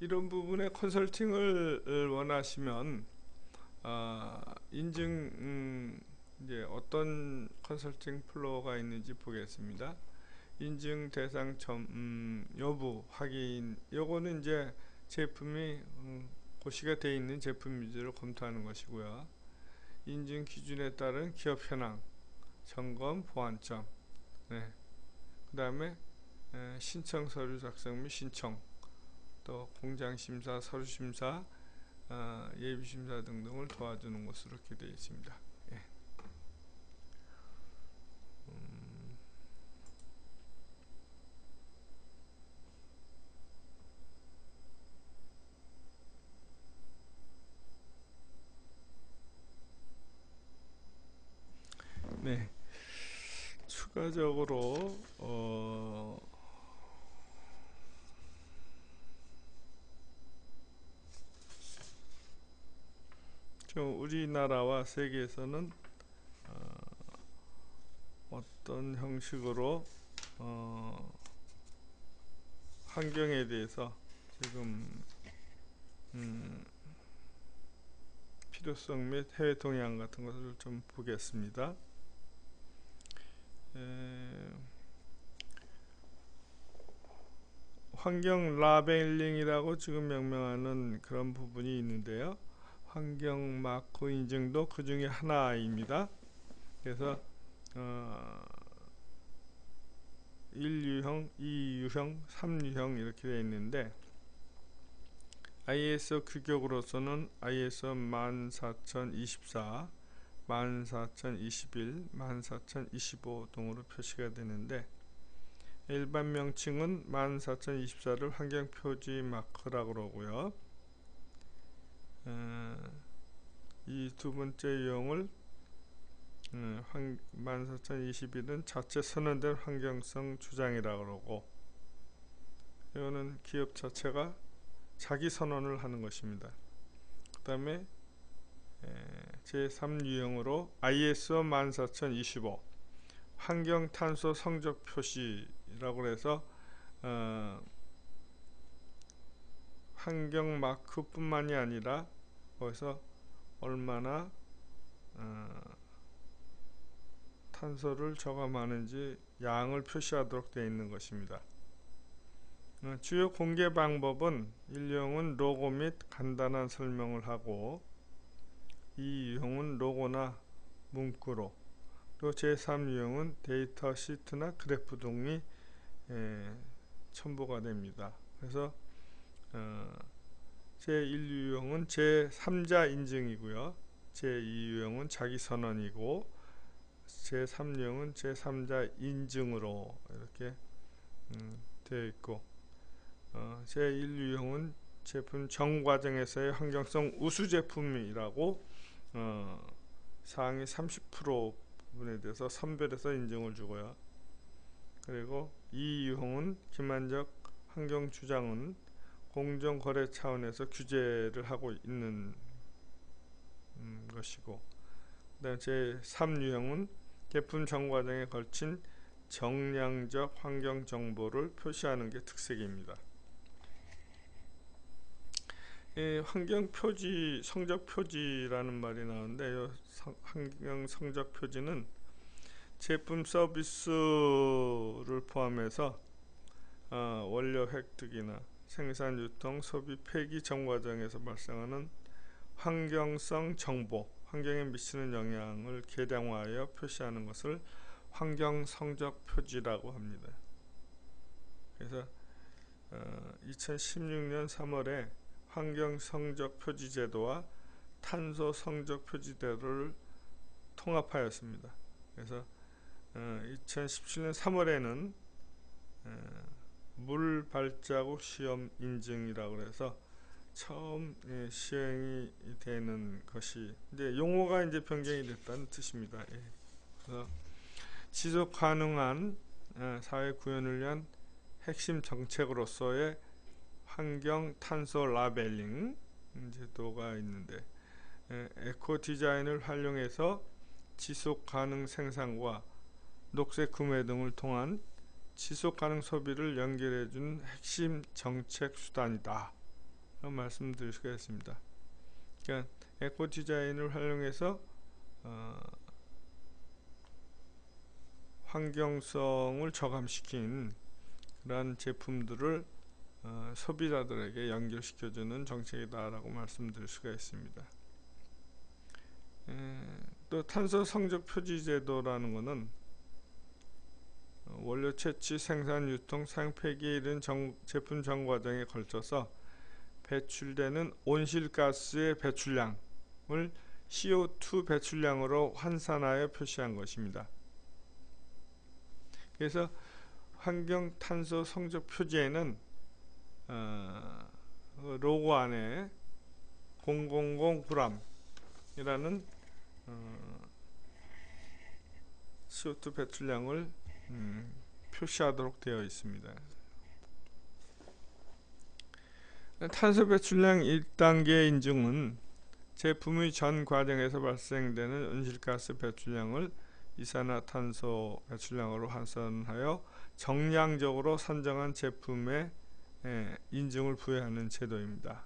이런 부분에 컨설팅을 원하시면 어, 인증 음, 이제 어떤 컨설팅 flow가 있는지 보겠습니다. 인증 대상 점 음, 여부 확인 요거는 이제 제품이 음, 고시가 되어 있는 제품 위주로 검토하는 것이고요. 인증 기준에 따른 기업 현황 점검 보완점 네. 그 다음에 신청 서류 작성 및 신청 또 공장 심사, 서류 심사, 어, 예비 심사 등등을 도와주는 것으로 이렇게 있습니다. 예. 음. 네. 추가적으로 어 지금 우리나라와 세계에서는 어, 떤 형식으로 어, 환경에 대해서 지금 음, 필요성 및 해외 동향 같은 것을 좀 보겠습니다. 에, 환경 라벨링이라고 지금 명명하는 그런 부분이 있는데요. 환경 마크 인증도 그 중에 하나입니다. 그래서 어, 1유형, 2유형, 3유형 이렇게 되어 있는데 ISO 규격으로서는 ISO 14024, 14021, 14025 등으로 표시가 되는데 일반 명칭은 14024를 환경표지 마크라고 그러고요. 어, 이두 번째 유형을 어, 14,021은 자체 선언된 환경성 주장이라 그러고 이거는 기업 자체가 자기 선언을 하는 것입니다. 그 다음에 제3유형으로 ISO 14025 환경탄소 성적 표시라고 해서 어, 환경 마크뿐만이 아니라 거기서 얼마나 어, 탄소를 저감하는지 양을 표시하도록 되어 있는 것입니다. 어, 주요 공개 방법은 1유형은 로고 및 간단한 설명을 하고 2유형은 로고나 문구로 또 제3유형은 데이터 시트나 그래프 등이 에, 첨부가 됩니다. 그래서 어, 제1유형은 제3자 인증이고요. 제2유형은 자기 선언이고 제3유형은 제3자 인증으로 이렇게 음, 되어 있고 어, 제1유형은 제품 정 과정에서의 환경성 우수 제품이라고 어, 상위 30% 부분에 대해서 선별해서 인증을 주고요. 그리고 이 유형은 기만적 환경 주장은 공정거래 차원에서 규제를 하고 있는 음, 것이고 그다음 제 3유형은 제품 정 과정에 걸친 정량적 환경 정보를 표시하는 게 특색입니다. 이 환경 표지, 성적 표지라는 말이 나오는데 이 환경 성적 표지는 제품 서비스를 포함해서 어, 원료 획득이나 생산, 유통, 소비, 폐기 전 과정에서 발생하는 환경성 정보, 환경에 미치는 영향을 계량화하여 표시하는 것을 환경 성적 표지라고 합니다. 그래서 어, 2016년 3월에 환경 성적 표지 제도와 탄소 성적 표지 제도를 통합하였습니다. 그래서 어, 2017년 3월에는 어, 물 발자국 시험 인증이라고 해서 처음 예, 시행이 되는 것이 이제 용어가 이제 변경이 됐다는 뜻입니다. 예. 그래서 지속 가능한 어, 사회 구현을 위한 핵심 정책으로서의 환경 탄소 라벨링 제도가 있는데 에, 에코 디자인을 활용해서 지속 가능 생산과 녹색 구매 등을 통한 지속 가능 소비를 연결해 준 핵심 정책 수단이다. 말씀드릴 수가 있습니다. 그러니까 에코 디자인을 활용해서 어, 환경성을 저감시킨 그러한 제품들을 어, 소비자들에게 연결시켜주는 정책이다라고 말씀드릴 수가 있습니다. 에, 또 탄소 성적 표지 제도라는 것은 어, 원료 채취, 생산, 유통, 사용, 폐기에 이른 정, 제품 전 과정에 걸쳐서 배출되는 온실가스의 배출량을 CO2 배출량으로 환산하여 표시한 것입니다. 그래서 환경 탄소 성적 표지에는 어, 로고 안에 000g이라는 어, CO2 배출량을 음, 표시하도록 되어 있습니다. 탄소 배출량 1단계 인증은 제품의 전 과정에서 발생되는 온실가스 배출량을 이산화탄소 배출량으로 환산하여 정량적으로 산정한 제품의 예, 인증을 부여하는 제도입니다.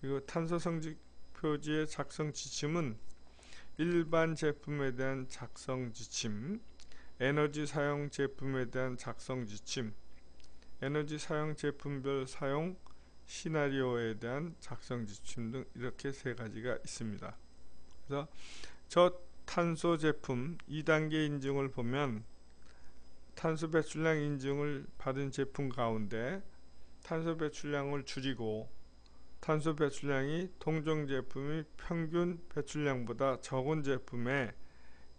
그리고 탄소 성적 표지의 작성 지침은 일반 제품에 대한 작성 지침, 에너지 사용 제품에 대한 작성 지침, 에너지 사용 제품별 사용 시나리오에 대한 작성 지침 등 이렇게 세 가지가 있습니다. 그래서 저탄소 제품 2단계 인증을 보면 탄소 배출량 인증을 받은 제품 가운데 탄소 배출량을 줄이고 탄소 배출량이 동종 제품의 평균 배출량보다 적은 제품에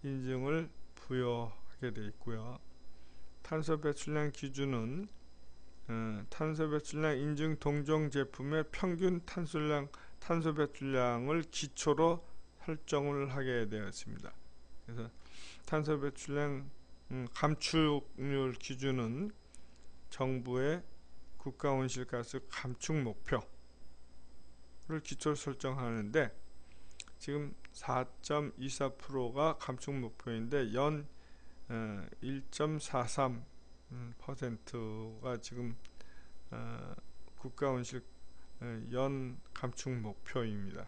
인증을 부여하게 되어 있고요. 탄소 배출량 기준은 어, 탄소 배출량 인증 동종 제품의 평균 탄소량 탄소 배출량을 기초로 설정을 하게 되었습니다. 그래서 탄소 배출량 음, 감축률 기준은 정부의 국가 온실가스 감축 목표를 기초로 설정하는데 지금 4.24%가 감축 목표인데 연 1.43 어, 퍼센트가 지금 어, 국가 온실 어, 연 감축 목표입니다.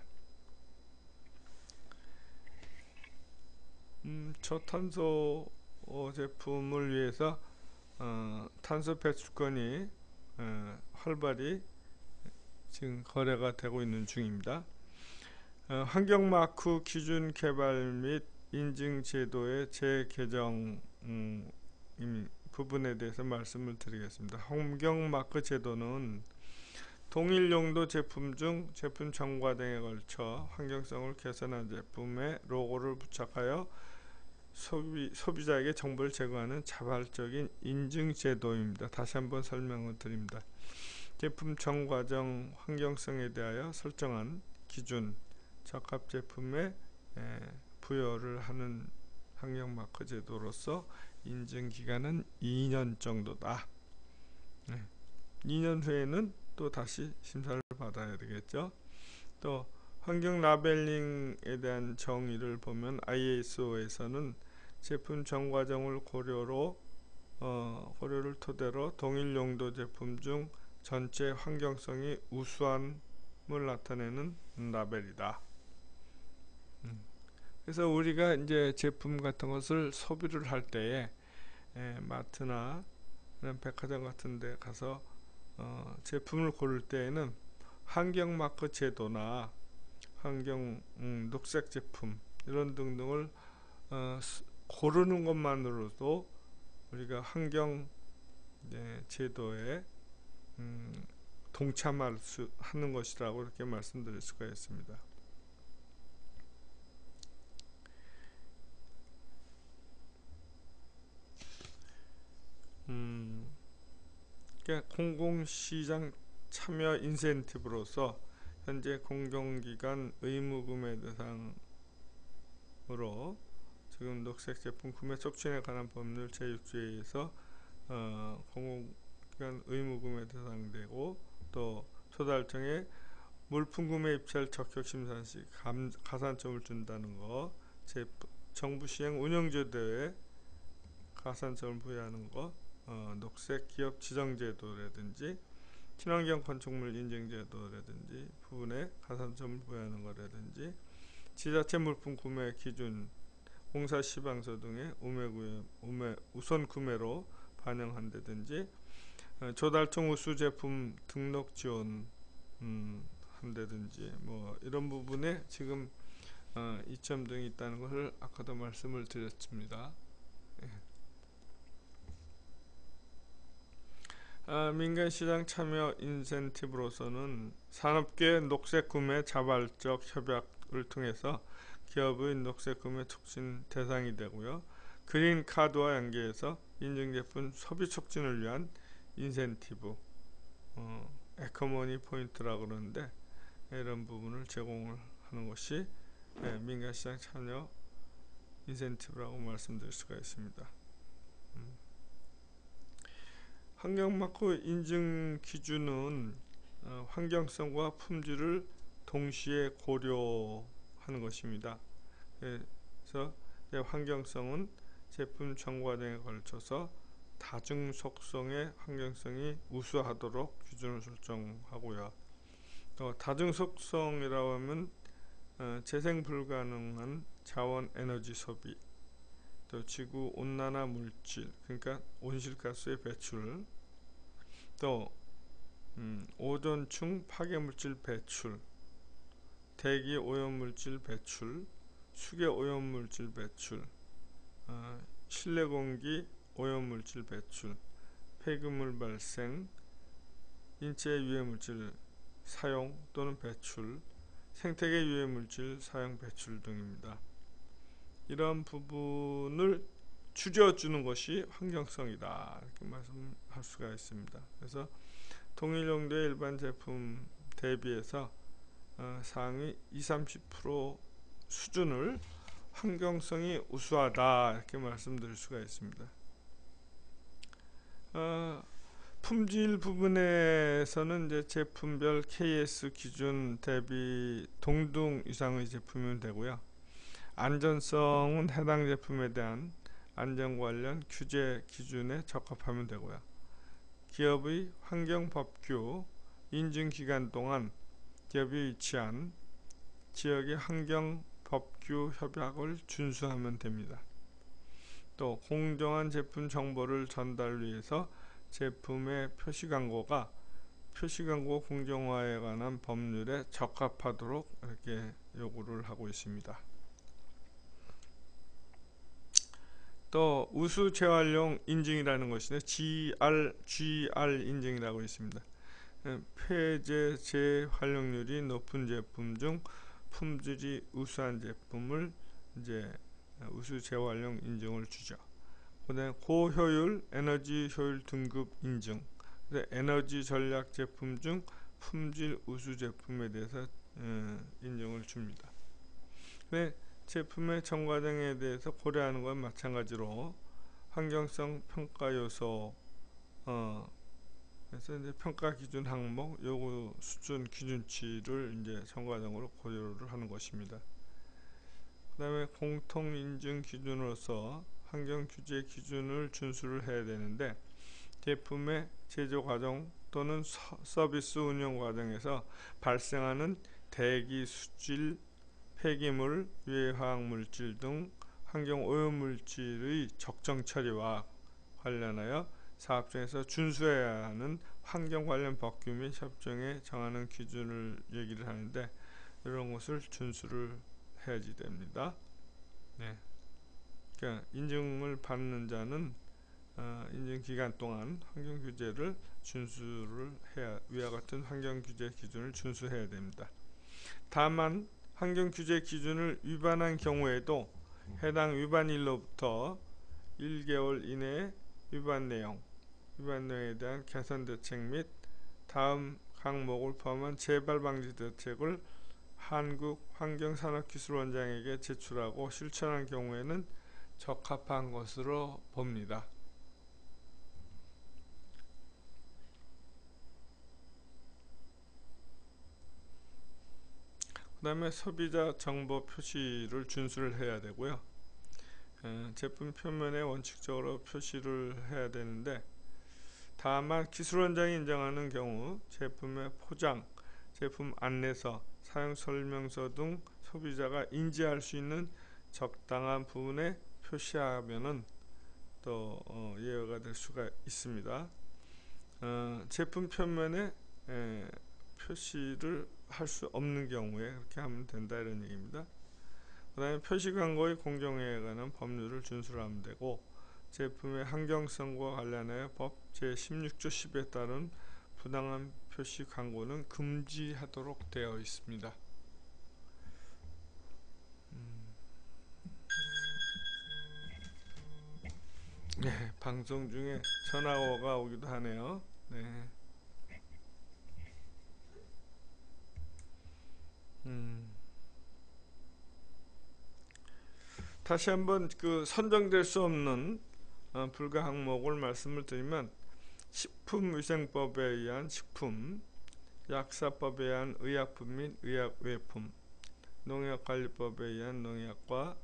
음, 저탄소 어, 제품을 위해서 어, 탄소 배출권이 어, 활발히 지금 거래가 되고 있는 중입니다. 어, 환경 마크 기준 개발 및 인증 제도의 재개정 음, 부분에 대해서 말씀을 드리겠습니다. 환경 마크 제도는 동일 용도 제품 중 제품 정과 등에 걸쳐 환경성을 개선한 제품에 로고를 부착하여 소비, 소비자에게 정보를 제공하는 자발적인 인증 제도입니다. 다시 한번 설명을 드립니다. 제품 정과정 환경성에 대하여 설정한 기준 적합 제품에 에, 부여를 하는 환경 마크 제도로서 인증 기간은 2년 정도다. 네. 2년 후에는 또 다시 심사를 받아야 되겠죠. 또 환경 라벨링에 대한 정의를 보면 ISO에서는 제품 정과정을 고려로 어, 고려를 토대로 동일 용도 제품 중 전체 환경성이 우수함을 나타내는 라벨이다. 음. 그래서 우리가 이제 제품 같은 것을 소비를 할 때에 에, 마트나 백화점 같은 데 가서 어, 제품을 고를 때에는 환경 마크 제도나 환경 음, 녹색 제품 이런 등등을 어, 고르는 것만으로도 우리가 환경 네, 제도에 음, 동참할 수 하는 것이라고 이렇게 말씀드릴 수가 있습니다. 음, 그러니까 공공시장 참여 인센티브로서 현재 공공기관 의무구매 대상으로 지금 녹색 제품 구매 촉진에 관한 법률 제6조에서 어, 공공기관 의무구매 대상되고 또 초달청에 물품 구매 입찰 적격 심사 시 감, 가산점을 준다는 거, 제, 정부 시행 운영제도에 가산점을 부여하는 거, 어, 녹색 기업 지정제도라든지 친환경 건축물 인증 제도라든지 부분에 가산점을 부여하는 거라든지 지자체 물품 구매 기준 공사 시방서 등의 우매 구매, 우매, 우선 구매로 반영한다든지 어, 조달청 우수 제품 등록 지원 음, 한다든지 뭐 이런 부분에 지금 어, 이점 등이 있다는 것을 아까도 말씀을 드렸습니다. 아, 민간시장 참여 인센티브로서는 산업계 녹색 구매 자발적 협약을 통해서 기업의 녹색 구매 촉진 대상이 되고요. 그린 카드와 연계해서 인증제품 소비 촉진을 위한 인센티브, 어, 에코머니 포인트라고 그러는데 이런 부분을 제공을 하는 것이 네, 민간시장 참여 인센티브라고 말씀드릴 수가 있습니다. 음. 환경마크 인증 기준은 어, 환경성과 품질을 동시에 고려하는 것입니다. 그래서 환경성은 제품 정과 등에 걸쳐서 다중 속성의 환경성이 우수하도록 기준을 설정하고요. 또 다중 속성이라고 하면 어, 재생 불가능한 자원 에너지 소비, 또 지구 온난화 물질, 그러니까 온실가스의 배출, 또 음, 오존층 파괴 물질 배출, 대기 오염 물질 배출, 수계 오염 물질 배출, 어, 실내 공기 오염물질 배출, 폐기물 발생, 인체 유해물질 사용 또는 배출, 생태계 유해물질 사용 배출 등입니다. 이러한 부분을 줄여주는 것이 환경성이다 이렇게 말씀할 수가 있습니다. 그래서 동일 용도의 일반 제품 대비해서 어, 상위 20-30% 수준을 환경성이 우수하다 이렇게 말씀드릴 수가 있습니다. 어, 품질 부분에서는 이제 제품별 KS 기준 대비 동등 이상의 제품이면 되고요. 안전성은 해당 제품에 대한 안전 관련 규제 기준에 적합하면 되고요. 기업의 환경법규 인증 기간 동안 기업이 위치한 지역의 환경 법규 협약을 준수하면 됩니다. 또 공정한 제품 정보를 전달 위해서 제품의 표시 광고가 표시 광고 공정화에 관한 법률에 적합하도록 이렇게 요구를 하고 있습니다. 또 우수 재활용 인증이라는 것인데 GR, GR 인증이라고 있습니다. 예, 폐재 재활용률이 높은 제품 중 품질이 우수한 제품을 이제 우수 재활용 인증을 주죠. 그다음에 고효율 에너지 효율 등급 인증. 에너지 전략 제품 중 품질 우수 제품에 대해서 어, 인증을 줍니다. 네, 제품의 정과정에 대해서 고려하는 건 마찬가지로 환경성 평가 요소 어, 그래서 이제 평가 기준 항목 요구 수준 기준치를 이제 정과정으로 고려를 하는 것입니다. 그 다음에 공통 인증 기준으로서 환경 규제 기준을 준수를 해야 되는데 제품의 제조 과정 또는 서비스 운영 과정에서 발생하는 대기 수질 폐기물, 유해화학 물질 등 환경 오염 물질의 적정 처리와 관련하여 사업 중에서 준수해야 하는 환경 관련 법규 및 협정에 정하는 기준을 얘기를 하는데 이런 것을 준수를 해야지 됩니다. 네. 그러니까 인증을 받는 자는 어, 인증 기간 동안 환경 규제를 준수를 해야 위와 같은 환경 규제 기준을 준수해야 됩니다. 다만 환경 규제 기준을 위반한 경우에도 해당 위반일로부터 1개월 이내 위반 내용, 위반 내용에 대한 개선 대책 및 다음 항목을 포함한 재발 방지 대책을 한국환경산업기술원장에게 제출하고 실천한 경우에는 적합한 것으로 봅니다. 그 다음에 소비자 정보 표시를 준수를 해야 되고요 에, 제품 표면에 원칙적으로 표시를 해야 되는데 다만 기술원장이 인정하는 경우 제품의 포장, 제품 안내서, 사용 설명서 등 소비자가 인지할 수 있는 적당한 부분에 표시하면은 또 어, 예외가 될 수가 있습니다. 어, 제품 표면에 에, 표시를 할 수 없는 경우에 그렇게 하면 된다 이런 얘기입니다. 그 다음에 표시 광고의 공정에 관한 법률을 준수를 하면 되고 제품의 환경성과 관련하여 법 제16조 10에 따른 부당한 표시 광고는 금지하도록 되어 있습니다. 음. 네, 방송 중에 전화가 오기도 하네요. 네. 음. 다시 한번 그 선정될 수 없는 어, 불가 항목을 말씀을 드리면 식품위생법에 의한 식품, 약사법에 의한 의약품 및 의약외품, 농약관리법에 의한 농약과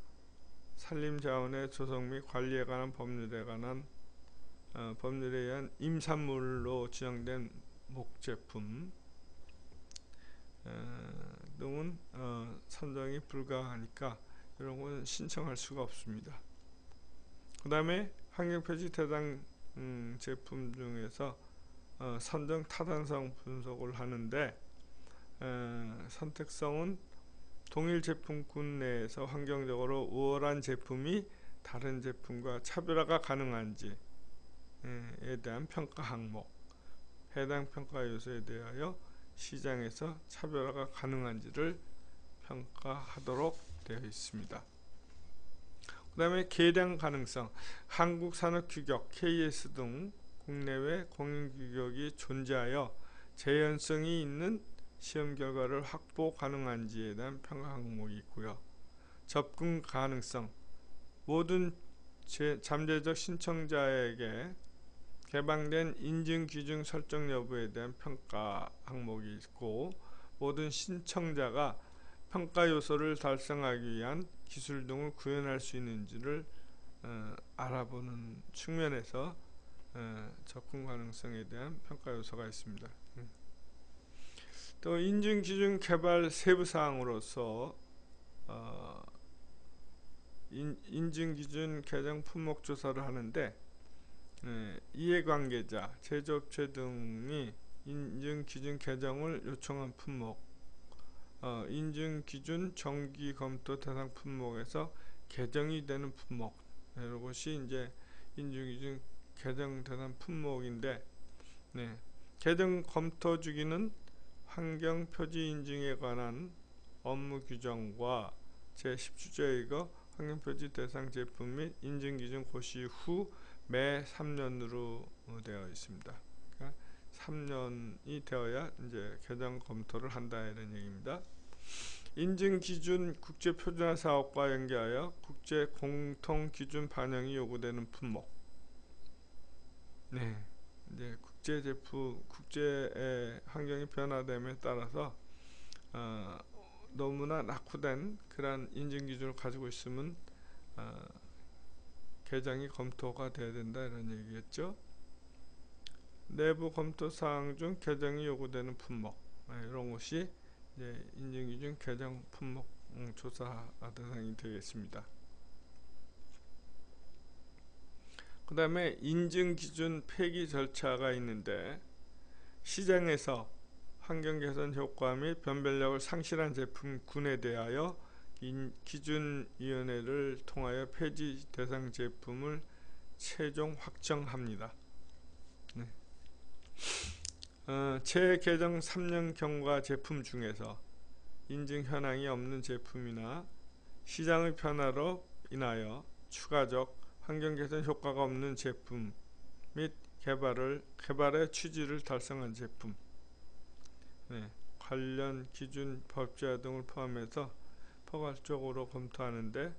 산림자원의 조성 및 관리에 관한 법률에 관한 어, 법률에 의한 임산물로 지정된 목제품 어, 등은 어, 선정이 불가하니까 이런 건 신청할 수가 없습니다. 그 다음에 환경 표시 대상 음, 제품 중에서 어, 선정 타당성 분석을 하는데 어, 선택성은 동일 제품군 내에서 환경적으로 우월한 제품이 다른 제품과 차별화가 가능한지에 대한 평가 항목 해당 평가 요소에 대하여 시장에서 차별화가 가능한지를 평가하도록 되어 있습니다. 그 다음에 개량 가능성 한국산업규격 KS 등 국내외 공인규격이 존재하여 재현성이 있는 시험 결과를 확보 가능한지에 대한 평가 항목이 있고요. 접근 가능성 모든 잠재적 신청자에게 개방된 인증 기준 설정 여부에 대한 평가 항목이 있고 모든 신청자가 평가 요소를 달성하기 위한 기술 등을 구현할 수 있는지를 어, 알아보는 측면에서 어, 접근 가능성에 대한 평가 요소가 있습니다. 음. 또 인증 기준 개발 세부 사항으로서 어, 인, 인증 기준 개정 품목 조사를 하는데 예, 이해관계자, 제조업체 등이 인증기준 개정을 요청한 품목 어, 인증기준 정기검토 대상 품목에서 개정이 되는 품목. 이것이 이제 인증기준 개정 대상 품목인데 네, 개정 검토 주기는 환경표지 인증에 관한 업무 규정과 제10주제의 거 환경표지 대상 제품 및 인증기준 고시 후 매 3년으로 되어 있습니다. 그러니까 3년이 되어야 이제 개정 검토를 한다 이런 얘기입니다. 인증 기준 국제 표준화 사업과 연계하여 국제 공통 기준 반영이 요구되는 품목. 네, 이제 국제 제품, 국제의 환경이 변화됨에 따라서 어, 너무나 낙후된 그러한 인증 기준을 가지고 있으면 어, 개정이 검토가 돼야 된다 이런 얘기겠죠. 내부 검토 사항 중 개정이 요구되는 품목 네, 이런 것이 이제 인증 기준 개정 품목 음, 조사 대상이 되겠습니다. 그 다음에 인증 기준 폐기 절차가 있는데 시장에서 환경 개선 효과 및 변별력을 상실한 제품군에 대하여 기준위원회를 통하여 폐지 대상 제품을 최종 확정합니다. 네. 어, 재개정 3년 경과 제품 중에서 인증 현황이 없는 제품이나 시장의 변화로 인하여 추가적 환경 개선 효과가 없는 제품 및 개발을 개발의 취지를 달성한 제품 네, 관련 기준 법제화 등을 포함해서 포괄적으로 검토하는데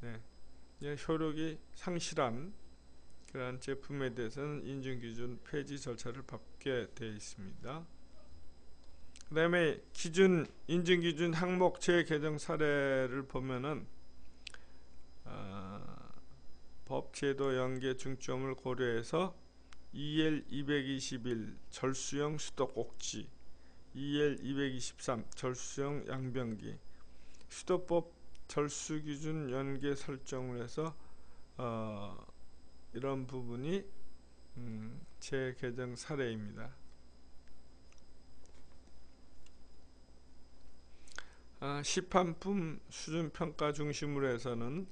네, 효력이 상실한 그러한 제품에 대해서는 인증기준 폐지 절차를 밟게 되어 있습니다. 그 다음에 기준 인증기준 항목 재개정 사례를 보면은 어, 법제도 연계 중점을 고려해서 EL 221 절수형 수도꼭지 EL223 절수형 양변기 수도법 절수 기준 연계 설정을 해서 어, 이런 부분이 음, 재개정 사례입니다. 아, 시판품 수준평가 중심으로 해서는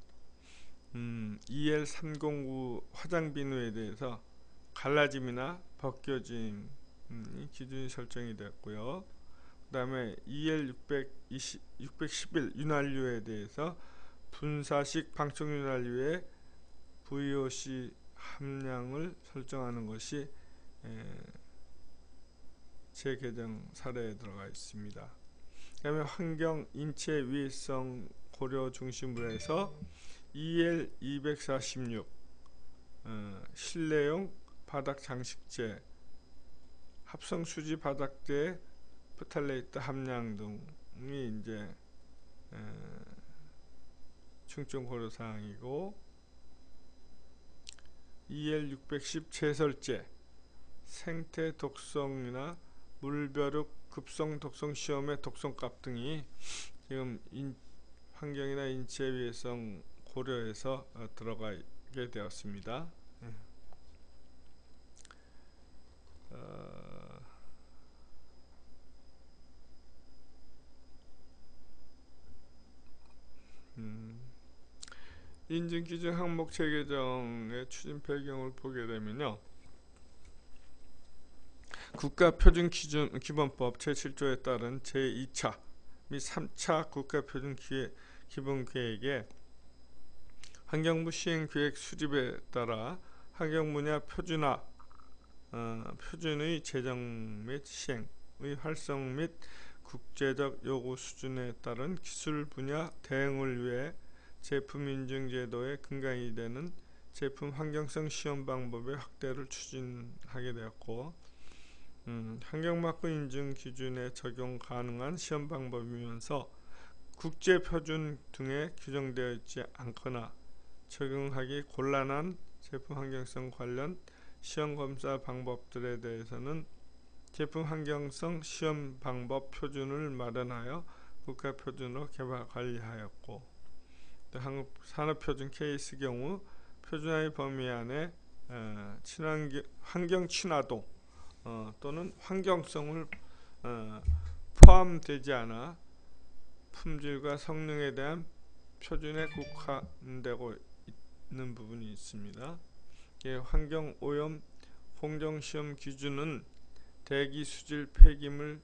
음, EL309 화장비누에 대해서 갈라짐이나 벗겨짐 음, 기준이 설정이 됐고요. 그 다음에 EL 620, 611 윤활유에 대해서 분사식 방충 윤활유의 VOC 함량을 설정하는 것이 에, 재개정 사례에 들어가 있습니다. 그 다음에 환경 인체 위해성 고려 중심으로 해서 EL 246 어, 실내용 바닥 장식재 합성 수지 바닥재 프탈레이트 함량 등이 이제 에, 중점 고려 사항이고 EL610 제설제 생태 독성이나 물벼룩 급성 독성 시험의 독성값 등이 지금 인, 환경이나 인체 위해성 고려해서 어, 들어가게 되었습니다. 예. 어, 인증 기준 항목 재개정의 추진 배경을 보게 되면요. 국가표준기준기본법 제7조에 따른 제2차 및 3차 국가표준기본계획에 환경부 시행계획 수립에 따라 환경분야 표준화 어, 표준의 제정 및 시행의 활성 및 국제적 요구 수준에 따른 기술 분야 대응을 위해 제품 인증 제도의 근간이 되는 제품 환경성 시험 방법의 확대를 추진하게 되었고 음, 환경마크 인증 기준에 적용 가능한 시험 방법이면서 국제 표준 등에 규정되어 있지 않거나 적용하기 곤란한 제품 환경성 관련 시험 검사 방법들에 대해서는 제품 환경성 시험 방법 표준을 마련하여 국가 표준으로 개발 관리하였고 산업표준 케이스 경우 표준화의 범위 안에 어, 친환경 환경 친화도 어, 또는 환경성을 어, 포함되지 않아 품질과 성능에 대한 표준에 국한되고 있는 부분이 있습니다. 예, 환경 오염 공정 시험 기준은 대기 수질 폐기물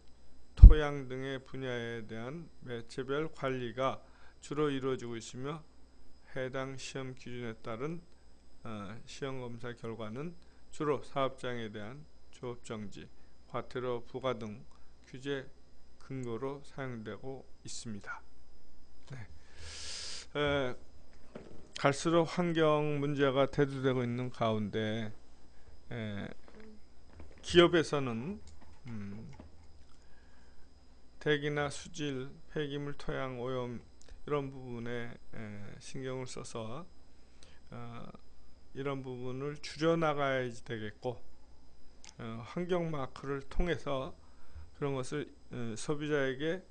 토양 등의 분야에 대한 매체별 관리가 주로 이루어지고 있으며 해당 시험 기준에 따른 어, 시험 검사 결과는 주로 사업장에 대한 조업 정지, 과태료 부과 등 규제 근거로 사용되고 있습니다. 네. 에, 갈수록 환경 문제가 대두되고 있는 가운데 에, 기업에서는 음, 대기나 수질, 폐기물, 토양 오염 이런 부분에 에, 신경을 써서 어, 이런 부분을 줄여나가야 되겠고 어, 환경 마크를 통해서 그런 것을 어, 소비자에게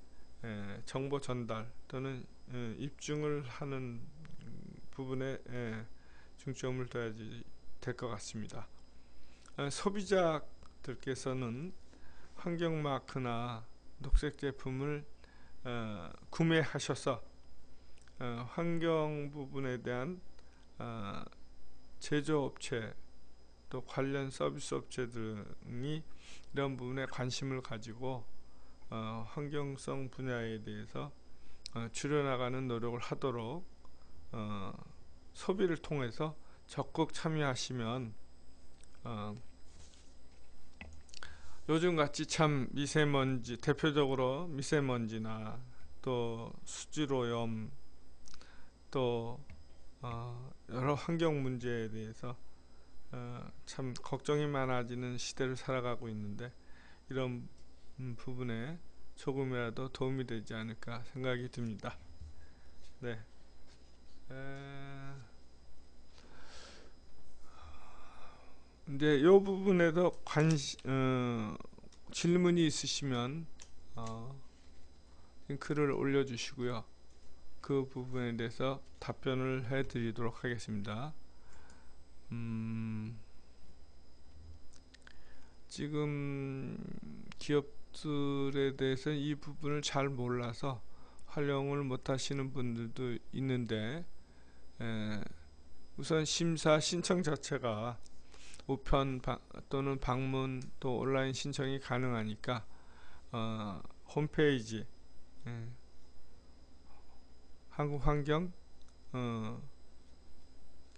에, 정보 전달 또는 어, 입증을 하는 부분에 에, 중점을 둬야지 될 것 같습니다. 어, 소비자들께서는 환경 마크나 녹색 제품을 어, 구매하셔서 어, 환경 부분에 대한 어, 제조업체 또 관련 서비스 업체 등이 이런 부분에 관심을 가지고 어, 환경성 분야에 대해서 어, 줄여나가는 노력을 하도록 어, 소비를 통해서 적극 참여하시면 어, 요즘같이 참 미세먼지 대표적으로 미세먼지나 또 수질오염 또 어, 여러 환경 문제에 대해서 어, 참 걱정이 많아지는 시대를 살아가고 있는데 이런 음, 부분에 조금이라도 도움이 되지 않을까 생각이 듭니다. 네. 에... 이제 이 부분에도 관심 어, 질문이 있으시면 어, 글을 올려주시고요. 그 부분에 대해서 답변을 해 드리도록 하겠습니다. 음, 지금 기업들에 대해서 이 부분을 잘 몰라서 활용을 못 하시는 분들도 있는데 에, 우선 심사 신청 자체가 우편 바, 또는 방문 또 온라인 신청이 가능하니까 어, 홈페이지 에, 한국환경 어,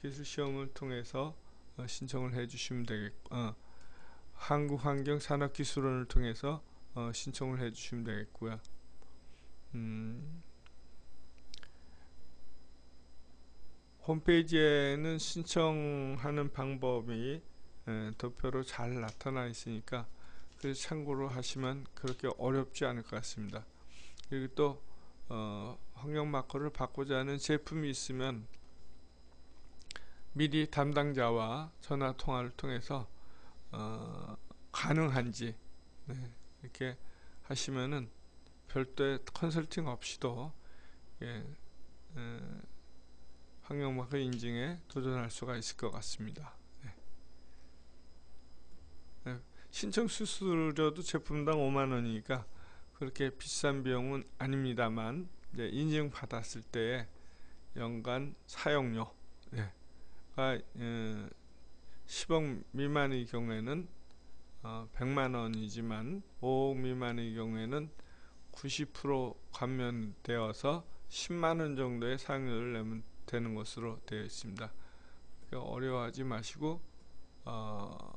기술시험을 통해서 어, 신청을 해 주시면 되겠고 어, 한국환경산업기술원을 통해서 어, 신청을 해 주시면 되겠고요. 음, 홈페이지에는 신청하는 방법이 에, 도표로 잘 나타나 있으니까 그 참고로 하시면 그렇게 어렵지 않을 것 같습니다. 그리고 또 어, 환경 마커를 받고자 하는 제품이 있으면 미리 담당자와 전화 통화를 통해서 어, 가능한지 네, 이렇게 하시면은 별도의 컨설팅 없이도 예, 에, 환경 마크 인증에 도전할 수가 있을 것 같습니다. 네. 네, 신청 수수료도 제품당 5만원이니까 그렇게 비싼 비용은 아닙니다만 이제 인증 받았을 때 연간 사용료 네. 가 어, 10억 미만의 경우에는 어, 100만 원이지만 5억 미만의 경우에는 90% 감면되어서 10만 원 정도의 사용료를 내면 되는 것으로 되어 있습니다. 그러니까 어려워하지 마시고 어,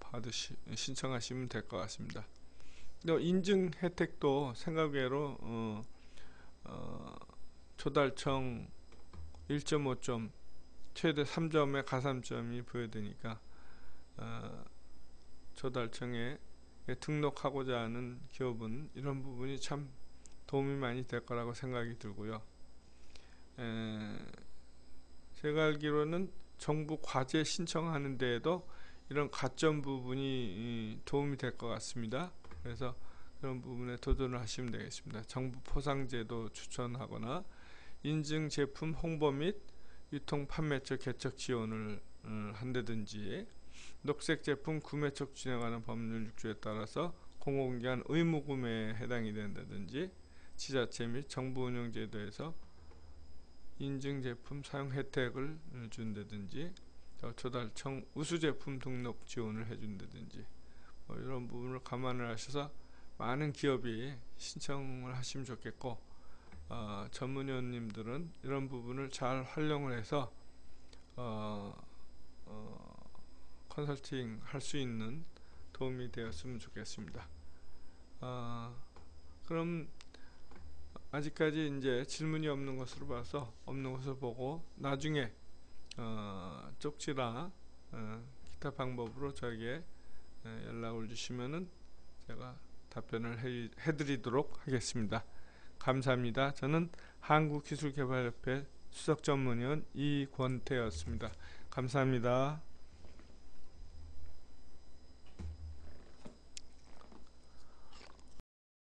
받으시 신청하시면 될 것 같습니다. 인증 혜택도 생각외로 어, 어, 조달청 1.5점 최대 3점의 가산점이 부여되니까 어, 조달청에 등록하고자 하는 기업은 이런 부분이 참 도움이 많이 될 거라고 생각이 들고요. 에, 제가 알기로는 정부 과제 신청하는 데에도 이런 가점 부분이 도움이 될 것 같습니다. 그래서 이런 부분에 도전을 하시면 되겠습니다. 정부 포상제도 추천하거나 인증 제품 홍보 및 유통 판매처 개척 지원을 음, 한다든지 녹색 제품 구매 촉 진행하는 법률 6조에 따라서 공공기관 의무 구매에 해당이 된다든지 지자체 및 정부 운영 제도에서 인증 제품 사용 혜택을 준다든지 또 조달청 우수 제품 등록 지원을 해준다든지 뭐 이런 부분을 감안을 하셔서 많은 기업이 신청을 하시면 좋겠고 어, 전문위원님들은 이런 부분을 잘 활용을 해서 어, 어, 컨설팅 할 수 있는 도움이 되었으면 좋겠습니다. 어, 그럼 아직까지 이제 질문이 없는 것으로 봐서 없는 것을 보고 나중에 어, 쪽지나 어, 기타 방법으로 저에게 에, 연락을 주시면은 제가 답변을 해, 해드리도록 하겠습니다. 감사합니다. 저는 한국기술개발협회 수석전문위원 이권태였습니다. 감사합니다.